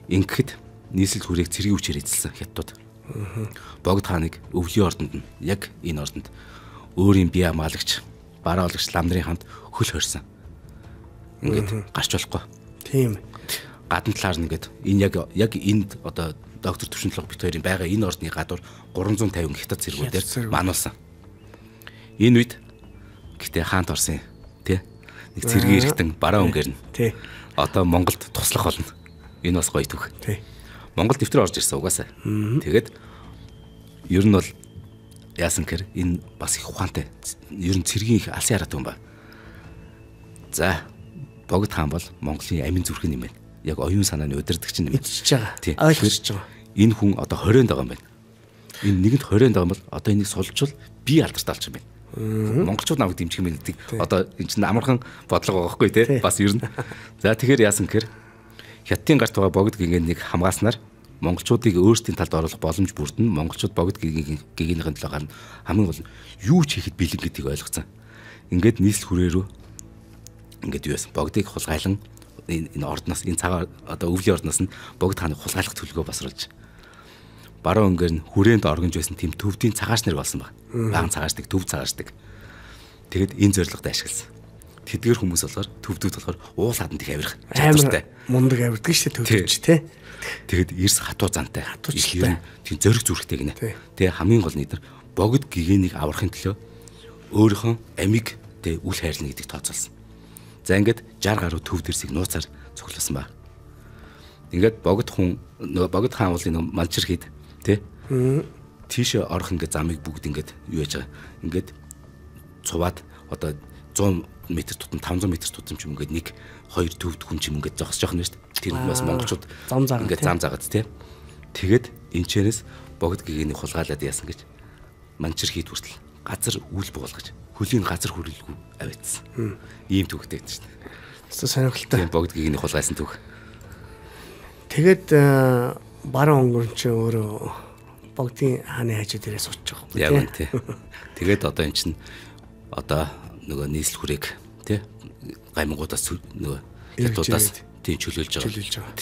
ингэхэд нийслэл хүрээг цэргийн хүчээр эзэлсэн хятад. Богд хааныг өвлийн ордонд нь яг энэ ордонд өөрийн бие хамгаалагч бараа олагч лам нарын хамт хөл хорьсон. Ингээд гарч болохгүй. Тийм. Гадна талаар нь ингээд энэ яг яг энд одоо доктор Төвшинлог бит хоёрын байгаа энэ орны гадуур 350 хятад зэргүүдээр мануулсан. Энэ үед гэтээ хаант орсон тий нэг цэргийн эргэтэн бараа өнгөр нь Тий. одоо Монголд туслах болно. Энэ бас гоё түүх. Тий. Монгол дэвтэр орж ирсэн угаасаа. Тэгээд ер нь бол яасан гэхээр энэ бас их ухаантай. Ер нь цэргийн их алсын хараад юм ба. За богд хаан бол Монголын амин зүрхэн юм байна. Яг оюун санааны удирдагч юм байна. Мэдчихэж байгаа. Тий. Ойлгож байгаа. Энэ хүн одоо 20-нд байгаа юм байна. Энэ нэгэнд 20-нд байгаа юм бол одоо энийг сулжвал би алдартай алч юм байна. Монголчууд намайг дэмжих юм гэдэг. Одоо энэ чинь амархан бодлого байгаа хгүй тий. Бас ер нь. За тэгэхээр яасан гэхээр хятадын гарт байгаа богд гингийн нэг хамгааснаар монголчуудыг өөрсдийн талд оруулах боломж бүрдэн монголчууд богд гигийнхээ төлөө гарна хамгийн гол нь юу ч хийхэд бэлэн гэдгийг ойлгоцсон. Ингээд нийслэл хүрээ рүү ингээд юу яасан богдыг хулгайлан энэ ордноос энэ цагаан одоо өвлийн ордноос нь богд хааны хулгайлах төлөвлөгөө босруулж баруун өнгөр нь хүрээнд оргонж байсан тийм төвдийн цагааш нар болсон баг. Баган цагаашдаг, төв цагаашдаг. Тэгэд энэ зорилгод ашигласан. Тэдгэр хүмүүс болохоор төвдүүд болохоор уул хаданд их авирах Амар мундаг авирдаг шүү дээ төвч тий. Тэгэд эрс хатуу зантай. Хатуучлалтай. Тийм зөриг зүрхтэй гинэ. Тий. Тэгээ хамгийн гол нь эдэр богд гэгэнийг аврахын төлөө өөрийнхөө амиг тэ үл хайрлна гэдгийг тооцоолсон. За ингээд 60 гаруй төв дэрсийг нууцаар цугласан ба. Ингээд богд хүн нөгөө богд хаан уулын нөгөө малчир хэд тэ тийшээ орох ингээд замыг бүгд ингээд юу яаж байгаа. Ингээд цуваад одоо 100 м тутам 500 м тутам ч юм ингээд нэг хоёр төвд хүн ч юм ингээд зогсож байгаа юм шүү дээ. Тэр нь бас монголчууд зам заагаад ингээд зам заагаад тий. Тэгээд энэ чэнэс богд гэгэний хулгаалаад яасан гэж манчир хийд хүртэл газар үйл боолгож хөлийн газар хөрөлгүй авицсан. Ийм төвхтэй байсан шүү дээ. Тэсээ сонирхолтой. Тийм богд гэгэний хулгайсан төвх. Тэгээд э, баруун өнгөрн чи өөрөө богдын хааны хажуу дээрээ суучих. Яг нь тий. Тэгээд одоо эн чинь одоо нөгөө нийслэл хүрээг тий гаймгуудаас цүл- нөгөө хятадуудаас тийм чөлөөлж байгаа. чөлөөлж байгаа.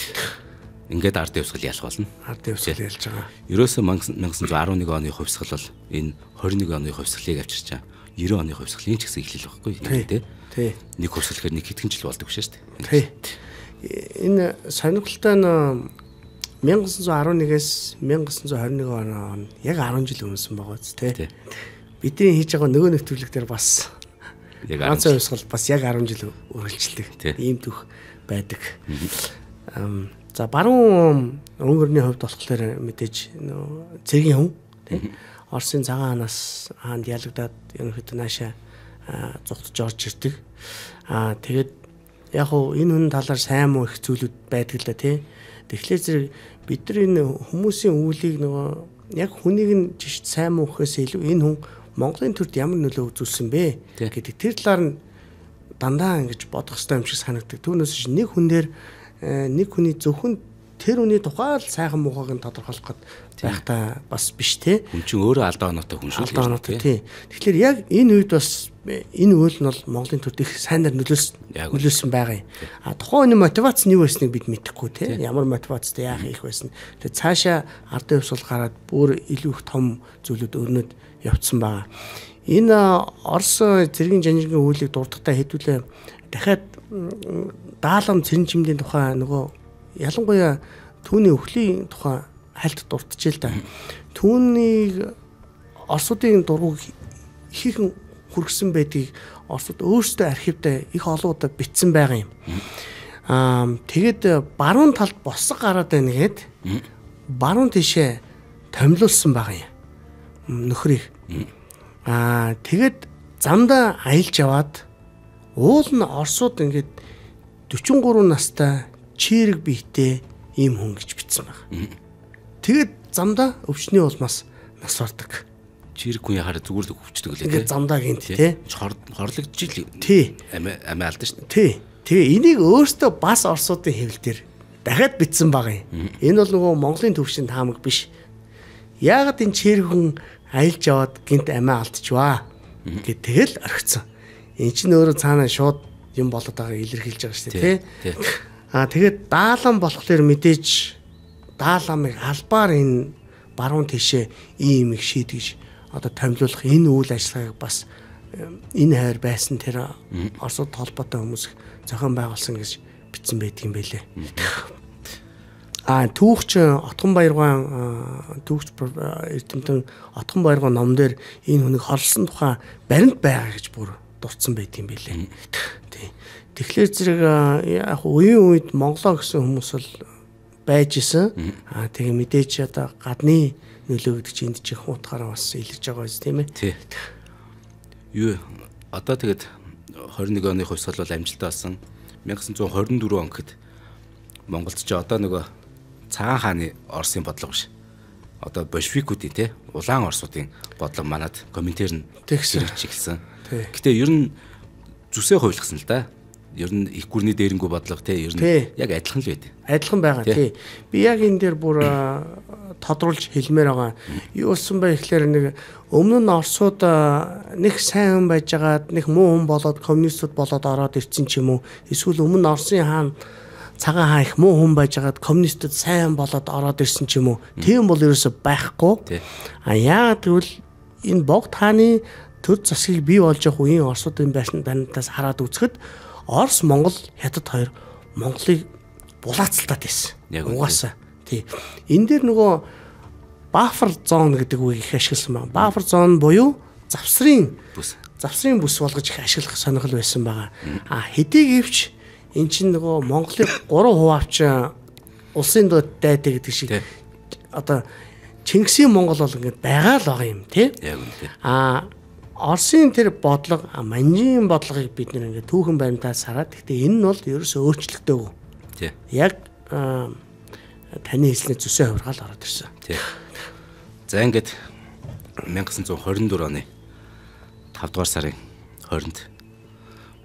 Ингээд ард явсгал ялах болно. Ард явсал ялж байгаа. Ерөөсөө 1911 оны хувьсгал бол энэ 21 оны хувьсгалыг авчирч байгаа. 90 оны хувьсгалын ч гэсэн эхлэл байхгүй Тий. тий. Тий. Нэг хувьсгалэхээр нэг хэдхэн жил болдог шүү дээ. Тий. Энэ сонирхолтой нь 1911-ээс 1921 он яг 10 жил өмнөсөн байгаа үст Тий. тий. Бидний хийж байгаа нөгөө нэвтрүүлэг дээр бас Яг ганцхан хувьсгал бас яг 10 жил үргэлжилдэг. Ийм төх байдаг. За баруун өнгөрний хувьд болохоор мэдээж нөө цэргийн хүн тий Оросын цагаан ханаас хаанд ялагдаад ерөнхийдөө наашаа аа, зүгтж орж ирдэг. Аа тэгээд яг уу энэ хүн талаар сайн муу их зүйлүүд байдаг л да тий. Тэгэхээр зэрэг бид нар энэ хүмүүсийн үүлийг нөгөө яг хүнийг нь жишд сайн муу гэхээс илүү энэ хүн Монголын төрд ямар нөлөө үзүүлсэн бэ гэдэг тэр талаар нь дандаа ингэж бодох хэрэгтэй юм шиг санагддаг. Түүнээс чи нэг хүн дээр э, нэг хүний зөвхөн тэр хүний тухай л сайхан муухайг нь тодорхойлох гээд байхдаа бас биш те. Хүн чинь өөрөө алдаа оноотой хүн шүү. Алдаа оноотой тий. Тэгэхээр яг энэ үед бас э, энэ үйл нь бол Монголын төрд их Яг үл. нөлөөлсөн байгаа юм. А тухайн үеийн мотивац нь юу байсныг бид мэдэхгүй те. Ямар мотивацтай яах их байсан. Тэгээ цаашаа ардын хувьсгал гараад бүр илүү их том зүйлүүд өрнөд явцсан байгаа. Энэ Орос цэргийн жанжингийн үйлийг дурдахтаа хэдүүлээ дахиад даалгам цэрэн чимдийн тухай нөгөө ялангуяа түүний өхлийн тухай хальт дурдчихэ л да. Түүнийг Оросуудын дургуг хийхэн хүргэсэн байдгийг Оросууд өөрсдөө архивдаа их олон удаа бичсэн байгаа юм. Аа тэгэд баруун талд босго гараад байна гэд баруун тишээ томилуулсан байгаа юм. Нөхрийг. Аа тэгэд замдаа аялж яваад уул нь Оросууд ингээд 43 настай чирэг биетэй ийм хүн гэж бичсэн байна. Тэгэд замдаа өвчний улмаас нас бардаг. Чирэг хүн яхаар зүгээр л хөвчдөг лээ. Ингээд замдаа гинт тий. Хорлогдож ил Тий. амиа амиа алдсан шүү. Тий. Тэгээ энийг өөртөө бас Оросуудын хэвлэл дээр дахиад бичсэн байгаа юм. Энэ бол нөгөө Монголын төвшин таамаг биш. Яагаад энэ чирэг хүн аялж яваад гинт амиа алдчихваа гэд тэгэл орхицсан. Эн чинь өөрөө цаанаа шууд юм болоод байгааг илэрхийлж байгаа шүү дээ тий. Аа тэгээд даалан болохоор мэдээж дааламыг албаар энэ баруун тишээ ийм их шийдэж одоо томилуулах энэ үйл ажиллагааг бас энэ хайр байсан тэр Оросууд холбоотой хүмүүс зохион байгуулсан гэж бичсэн байдаг юм байлээ. А түүхч Отгон Баяргаан түүхч Эрдэмтэн Отгон Баяргаан ном дээр энэ хүнийг хорлсон тухай баримт байгаа гэж бүр дурдсан байт юм байлээ. Тий. Тэгэхээр зэрэг яг үеийн үед Монголоо гэсэн хүмүүс бол байж исэн. А тэгээ мэдээч одоо гадны нөлөө гэдэг чинь энд чих утгаараа бас илэрж байгаа биз тийм ээ. Тий. Юу одоо тэгээд 21 оны хувьсгал бол амжилттай болсон. 1924 он гэхэд Монголд ч одоо нөгөө цагаан хааны Оросын бодлого биш. Одоо большевикуудын те улаан Оросуудын бодлого манад комментэр нь тэгсэн чиглэсэн. Гэтэ ер нь зүсээ хувилгасан л да. Ер нь их гүрний дээрэнгүү бодлого те ер нь яг адилхан л байд. Адилхан байгаа тий. Би яг энэ дээр бүр тодруулж хэлмээр байгаа. Юу болсон бэ гэхээр нэг өмнө нь Оросууд нэг сайн хүн байжгаад нэг муу хүн болоод коммунистууд болоод ороод ирсэн ч юм уу. Эсвэл өмнө Оросын хаан цагаан хаа их муу хүн байжгаад коммунистууд сайн болоод ороод ирсэн ч юм уу. Тийм бол ерөөсөй байхгүй. А яагаад гэвэл энэ богд хааны төр засгийг бий болж явах үеийн Оросуудын байшин танитаас хараад үзэхэд Орос Монгол хятад хоёр Монголыг булаацалтаад байсан. Угаасаа. Тий. Энэ дээр нөгөө buffer zone гэдэг үгийг их ашигласан байна. Buffer zone буюу завсрын бүс. Завсрын бүс болгож их ашиглах сонирхол байсан байгаа. А хэдий гэвч эн чинь нөгөө Монголын 3 хуваагч улсын дайтай гэдэг шиг одоо Чингисийн Монгол бол ингээд байгаа л байгаа юм тий. Яг үнэ. А Оросын тэр бодлого манжийн бодлогыг бид нэр ингээд түүхэн баримтаас хараад гэхдээ энэ нь бол ерөөсөө өөрчлөгдөөгүй. Тий. Яг таны хэлснээр зүсээ хувиргаал ороод ирсэн. Тий. За ингээд 1924 оны 5 дугаар сарын 20-нд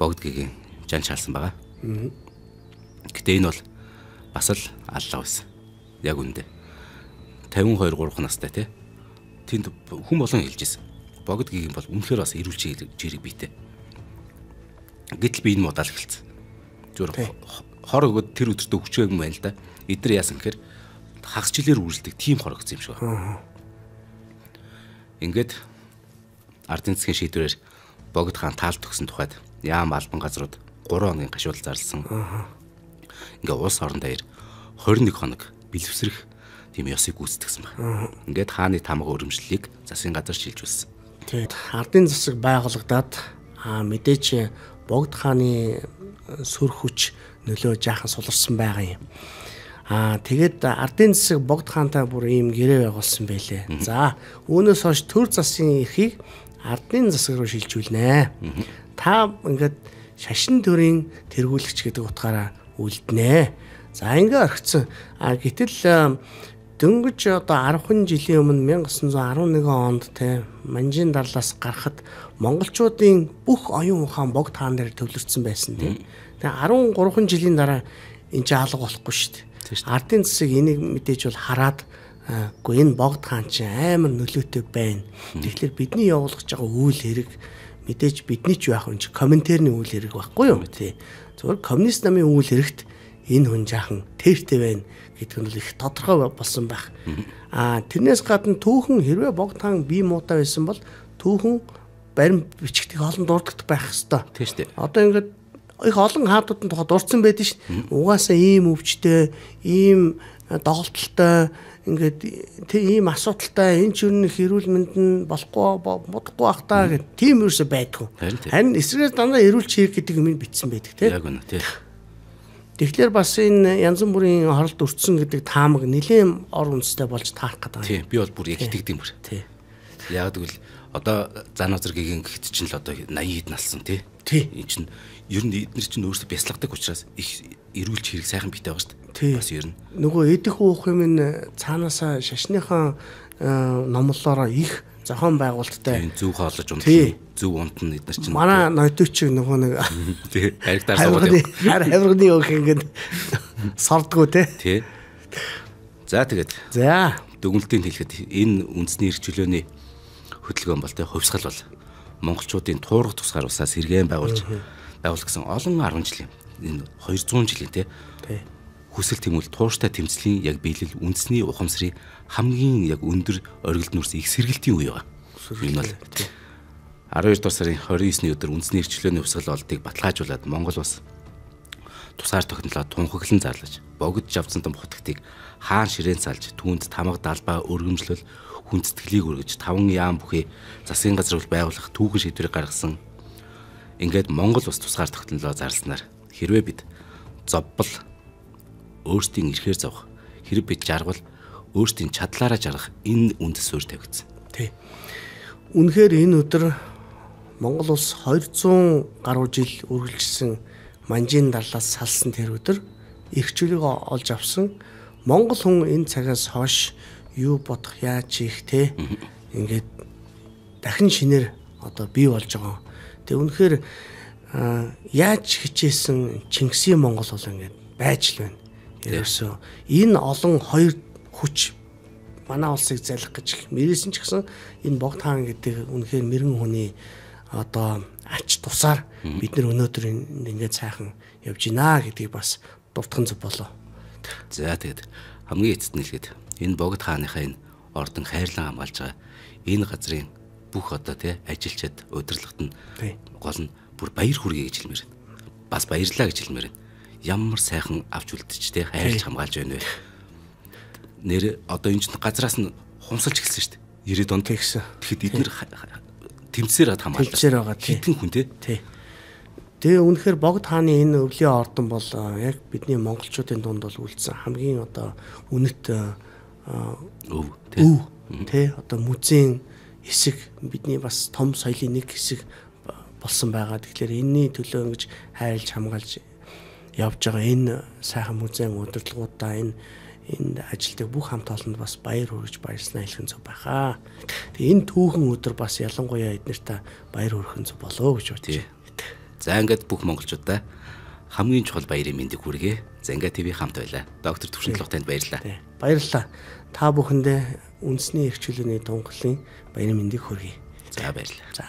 богдгийн жан шаалсан байгаа. Гэтэ энэ бол бас л аллаа байсан. Яг үндэ. 52 3 настай тий. Тэнд хүн болон хэлж ирсэн. Богдгийн бол үнэхээр бас ирүүлж жирэг бийтэй. Гэтэл би энэ модал эхэлсэн. Зүгээр хор өгöd тэр өдөртөө хүчээгүй юм байна л да. Эдгээр яасан гэхээр хагас жилээр үргэлжлэдэг тийм хор гэсэн юм шиг байна. Ингээд ардын засгийн шийдвэрээр богд хаан таалт өгсөн тухайд яам албан газрууд 3 хоногийн гашуул зарлсан. Ингээ улс орон даяар 21 хоног бэлэвсрэх тийм ёсыг гүйцэтгсэн байна. Ингээд хааны тамга өрөмжлөлийг засгийн газар шилжүүлсэн. Тэгээд ардын засаг байгуулагдаад аа мэдээч богд хааны сүр хүч нөлөө жаахан суларсан байгаа юм. Аа тэгээд ардын засаг богд хаантай бүр ийм гэрээ байгуулсан байлээ. За үүнээс хойш төр засгийн эрхийг ардын засаг руу шилжүүлнэ. Та ингээд шашин төрийн тэргүүлэгч гэдэг утгаараа үлднэ. За ингээ орхицсан. А гэтэл дөнгөж одоо 10 жилийн өмнө 1911 онд те манжин дарлаас гарахад монголчуудын бүх оюун ухаан богд хаан дээр төвлөрсөн байсан тийм. Тэгээ 13 жилийн дараа энэ ч алга болохгүй шүү дээ. Ардын засаг энийг мэдээж бол хараад үгүй энэ богд хаан чинь амар нөлөөтэй байна. Тэгэхээр бидний явуулж байгаа үйл хэрэг мэдээж бидний ч яах вэ чи комментэрний үйл хэрэг байхгүй юу тий. Зөвхөн коммунист намын үйл хэрэгт энэ хүн жаахан тэртэй байна гэдэг нь бол их тодорхой болсон байх. Аа тэрнээс гадна түүхэн хэрвээ богдхан бие муутай байсан бол түүхэн барим бичгтийг олон дурддах байх хэвээр. Тийм шүү дээ. Одоо ингээд их олон хаадуудын тухай дурдсан байдаг шүү. Угаасаа ийм өвчтэй, ийм доголдолтой ингээд тийм ийм асуудалтай энэ ч юу нэг эрүүл мэнд нь болохгүй бодохгүй бах та гэх тийм юусо байдгүй. Харин эсрэгээс дандаа эрүүл чирэг гэдэг юм бичсэн байдаг тийм. Яг үнэ тийм. Тэгэхээр бас энэ янз бүрийн хоролт өртсөн гэдэг таамаг нэлээд ор үндэстэй болж таарах гэдэг. Тийм би бол бүр яг итгэдэг юм бүр. Тийм. Яг гэвэл одоо зан азргийн гихт чинь л одоо 80 хэд налсан тий. Тий. Энд чинь ер нь эдгээр чинь өөрсдөө бясалгадаг учраас их эрүүлж хэрэг сайхан бийтэй байгаа шүү дээ. Тий. Бас ер нь. Нөгөө идэх уух юм ин цаанаасаа шашныхаа номлолоороо их зохион байгуулалттай зөв хоолож унтах. Тий. Зөв унт нь эдгээр чинь. Манай нойтойч нөгөө нэг тий. Хаврын суугаад. хар хаврын өөх ингээд сордгоо те. Тий. За тэгээд За дүгнэлтийн хэлэхэд энэ үндэсний эрх чөлөөний хөдөлгөөн бол тэ хувьсгал бол монголчуудын туурах тусгаар усаас сэргээн байгуулж байгуулсан олон 10 жилийн энэ 200 жилийн тий. Хүсэл тэмүүл тууштай тэмцлийн яг биелэл үндэсний ухамсарыг хамгийн яг өндөр оргилд нүрс их сэргэлтийн үе байгаа. Энэ бол 12 дугаар сарын 29-ний өдөр үндэсний эрх чөлөөний хувьсгал олдыг баталгаажуулаад Монгол бас тусаар тогтнолоо тунхаглан зарлаж богдж авсан том хутагтыг хаан ширээн салж түүнд тамга далбаа өргөмжлөл хүндэтгэлийг өргөж таван яам бүхий засгийн газар байгуулах түүхэн шийдвэрийг гаргасан. Ингээд Монгол ус тусгаар тогтнолоо зарласнаар хэрвээ бид зовбол өөрсдийн эрхээр зовх хэрэг бид жаргал өөрсдийн чадлаараа жаргах энэ үндэс өөр тавигдсан. Тий. Үнэхээр энэ өдөр Монгол улс 200 гаруй жил үргэлжилсэн манжийн дарлаас салсан тэр өдөр эрхчлөлийг олж авсан Монгол хүн энэ цагаас хойш юу бодох яаж хийх те ингээд дахин шинээр одоо бий болж байгаа. Тэгээ үнэхээр яаж хичээсэн Чингисийн Монгол бол ингээд байж л байна. Ерөөсөө энэ олон хоёр хүч манай улсыг залхих гэж мэрээсэн ч гэсэн энэ богд хаан гэдэг үнэхээр мэрэгэн хүний одоо ач тусаар бид нар өнөөдөр ингээд сайхан явж гинэ гэдгийг бас дуртхан зүг болоо. За тэгээд хамгийн эцэст нь хэлгээд энэ богд хааныхаа энэ ордон хайрлан хамгаалж байгаа энэ газрын бүх одоо тий ажилчид удирдлагт нь гол нь бүр баяр хүргэе гэж хэлмээр байна. Бас баярлаа гэж хэлмээр байна. Ямар сайхан авч үлдчих тий хайрлж хамгаалж байна вэ? Нэр одоо энэ ч газраас нь хумсалж эхэлсэн шүү дээ. 90 донд тэгсэн. Тэгэхэд эдгээр тэмцээр гад хамгаалдаг. Тэмцээр байгаа хитэн хүн тий. Тий. Тэгээ үнэхээр богд хааны энэ өвлийн ордон бол яг бидний монголчуудын дунд бол үлдсэн хамгийн одоо үнэт өв тий одоо музейн хэсэг бидний бас том соёлын нэг хэсэг болсон байгаа. Тэгэхээр энэний төлөө ингэж хайрлж хамгаалж явж байгаа энэ сайхан музейн удирдлагуудаа энэ энд ажилтдаг бүх хамт олонд бас баяр хүргэж баярснаа хэлхэн зөв байхаа. Тэгээ энэ түүхэн өдөр бас ялангуяа эднэрт баяр хүргэн зөв болоо гэж бодчих. За ингээд бүх монголчуудаа хамгийн чухал баярын мэндийг хүргэе. За ингээд ТV хамт байлаа. Доктор Төвшинлог танд баярлалаа. Баярлалаа. Та бүхэндээ үндэсний эрхчлөөний тунгалын баярын мэндийг хүргэе. За баярлалаа. За.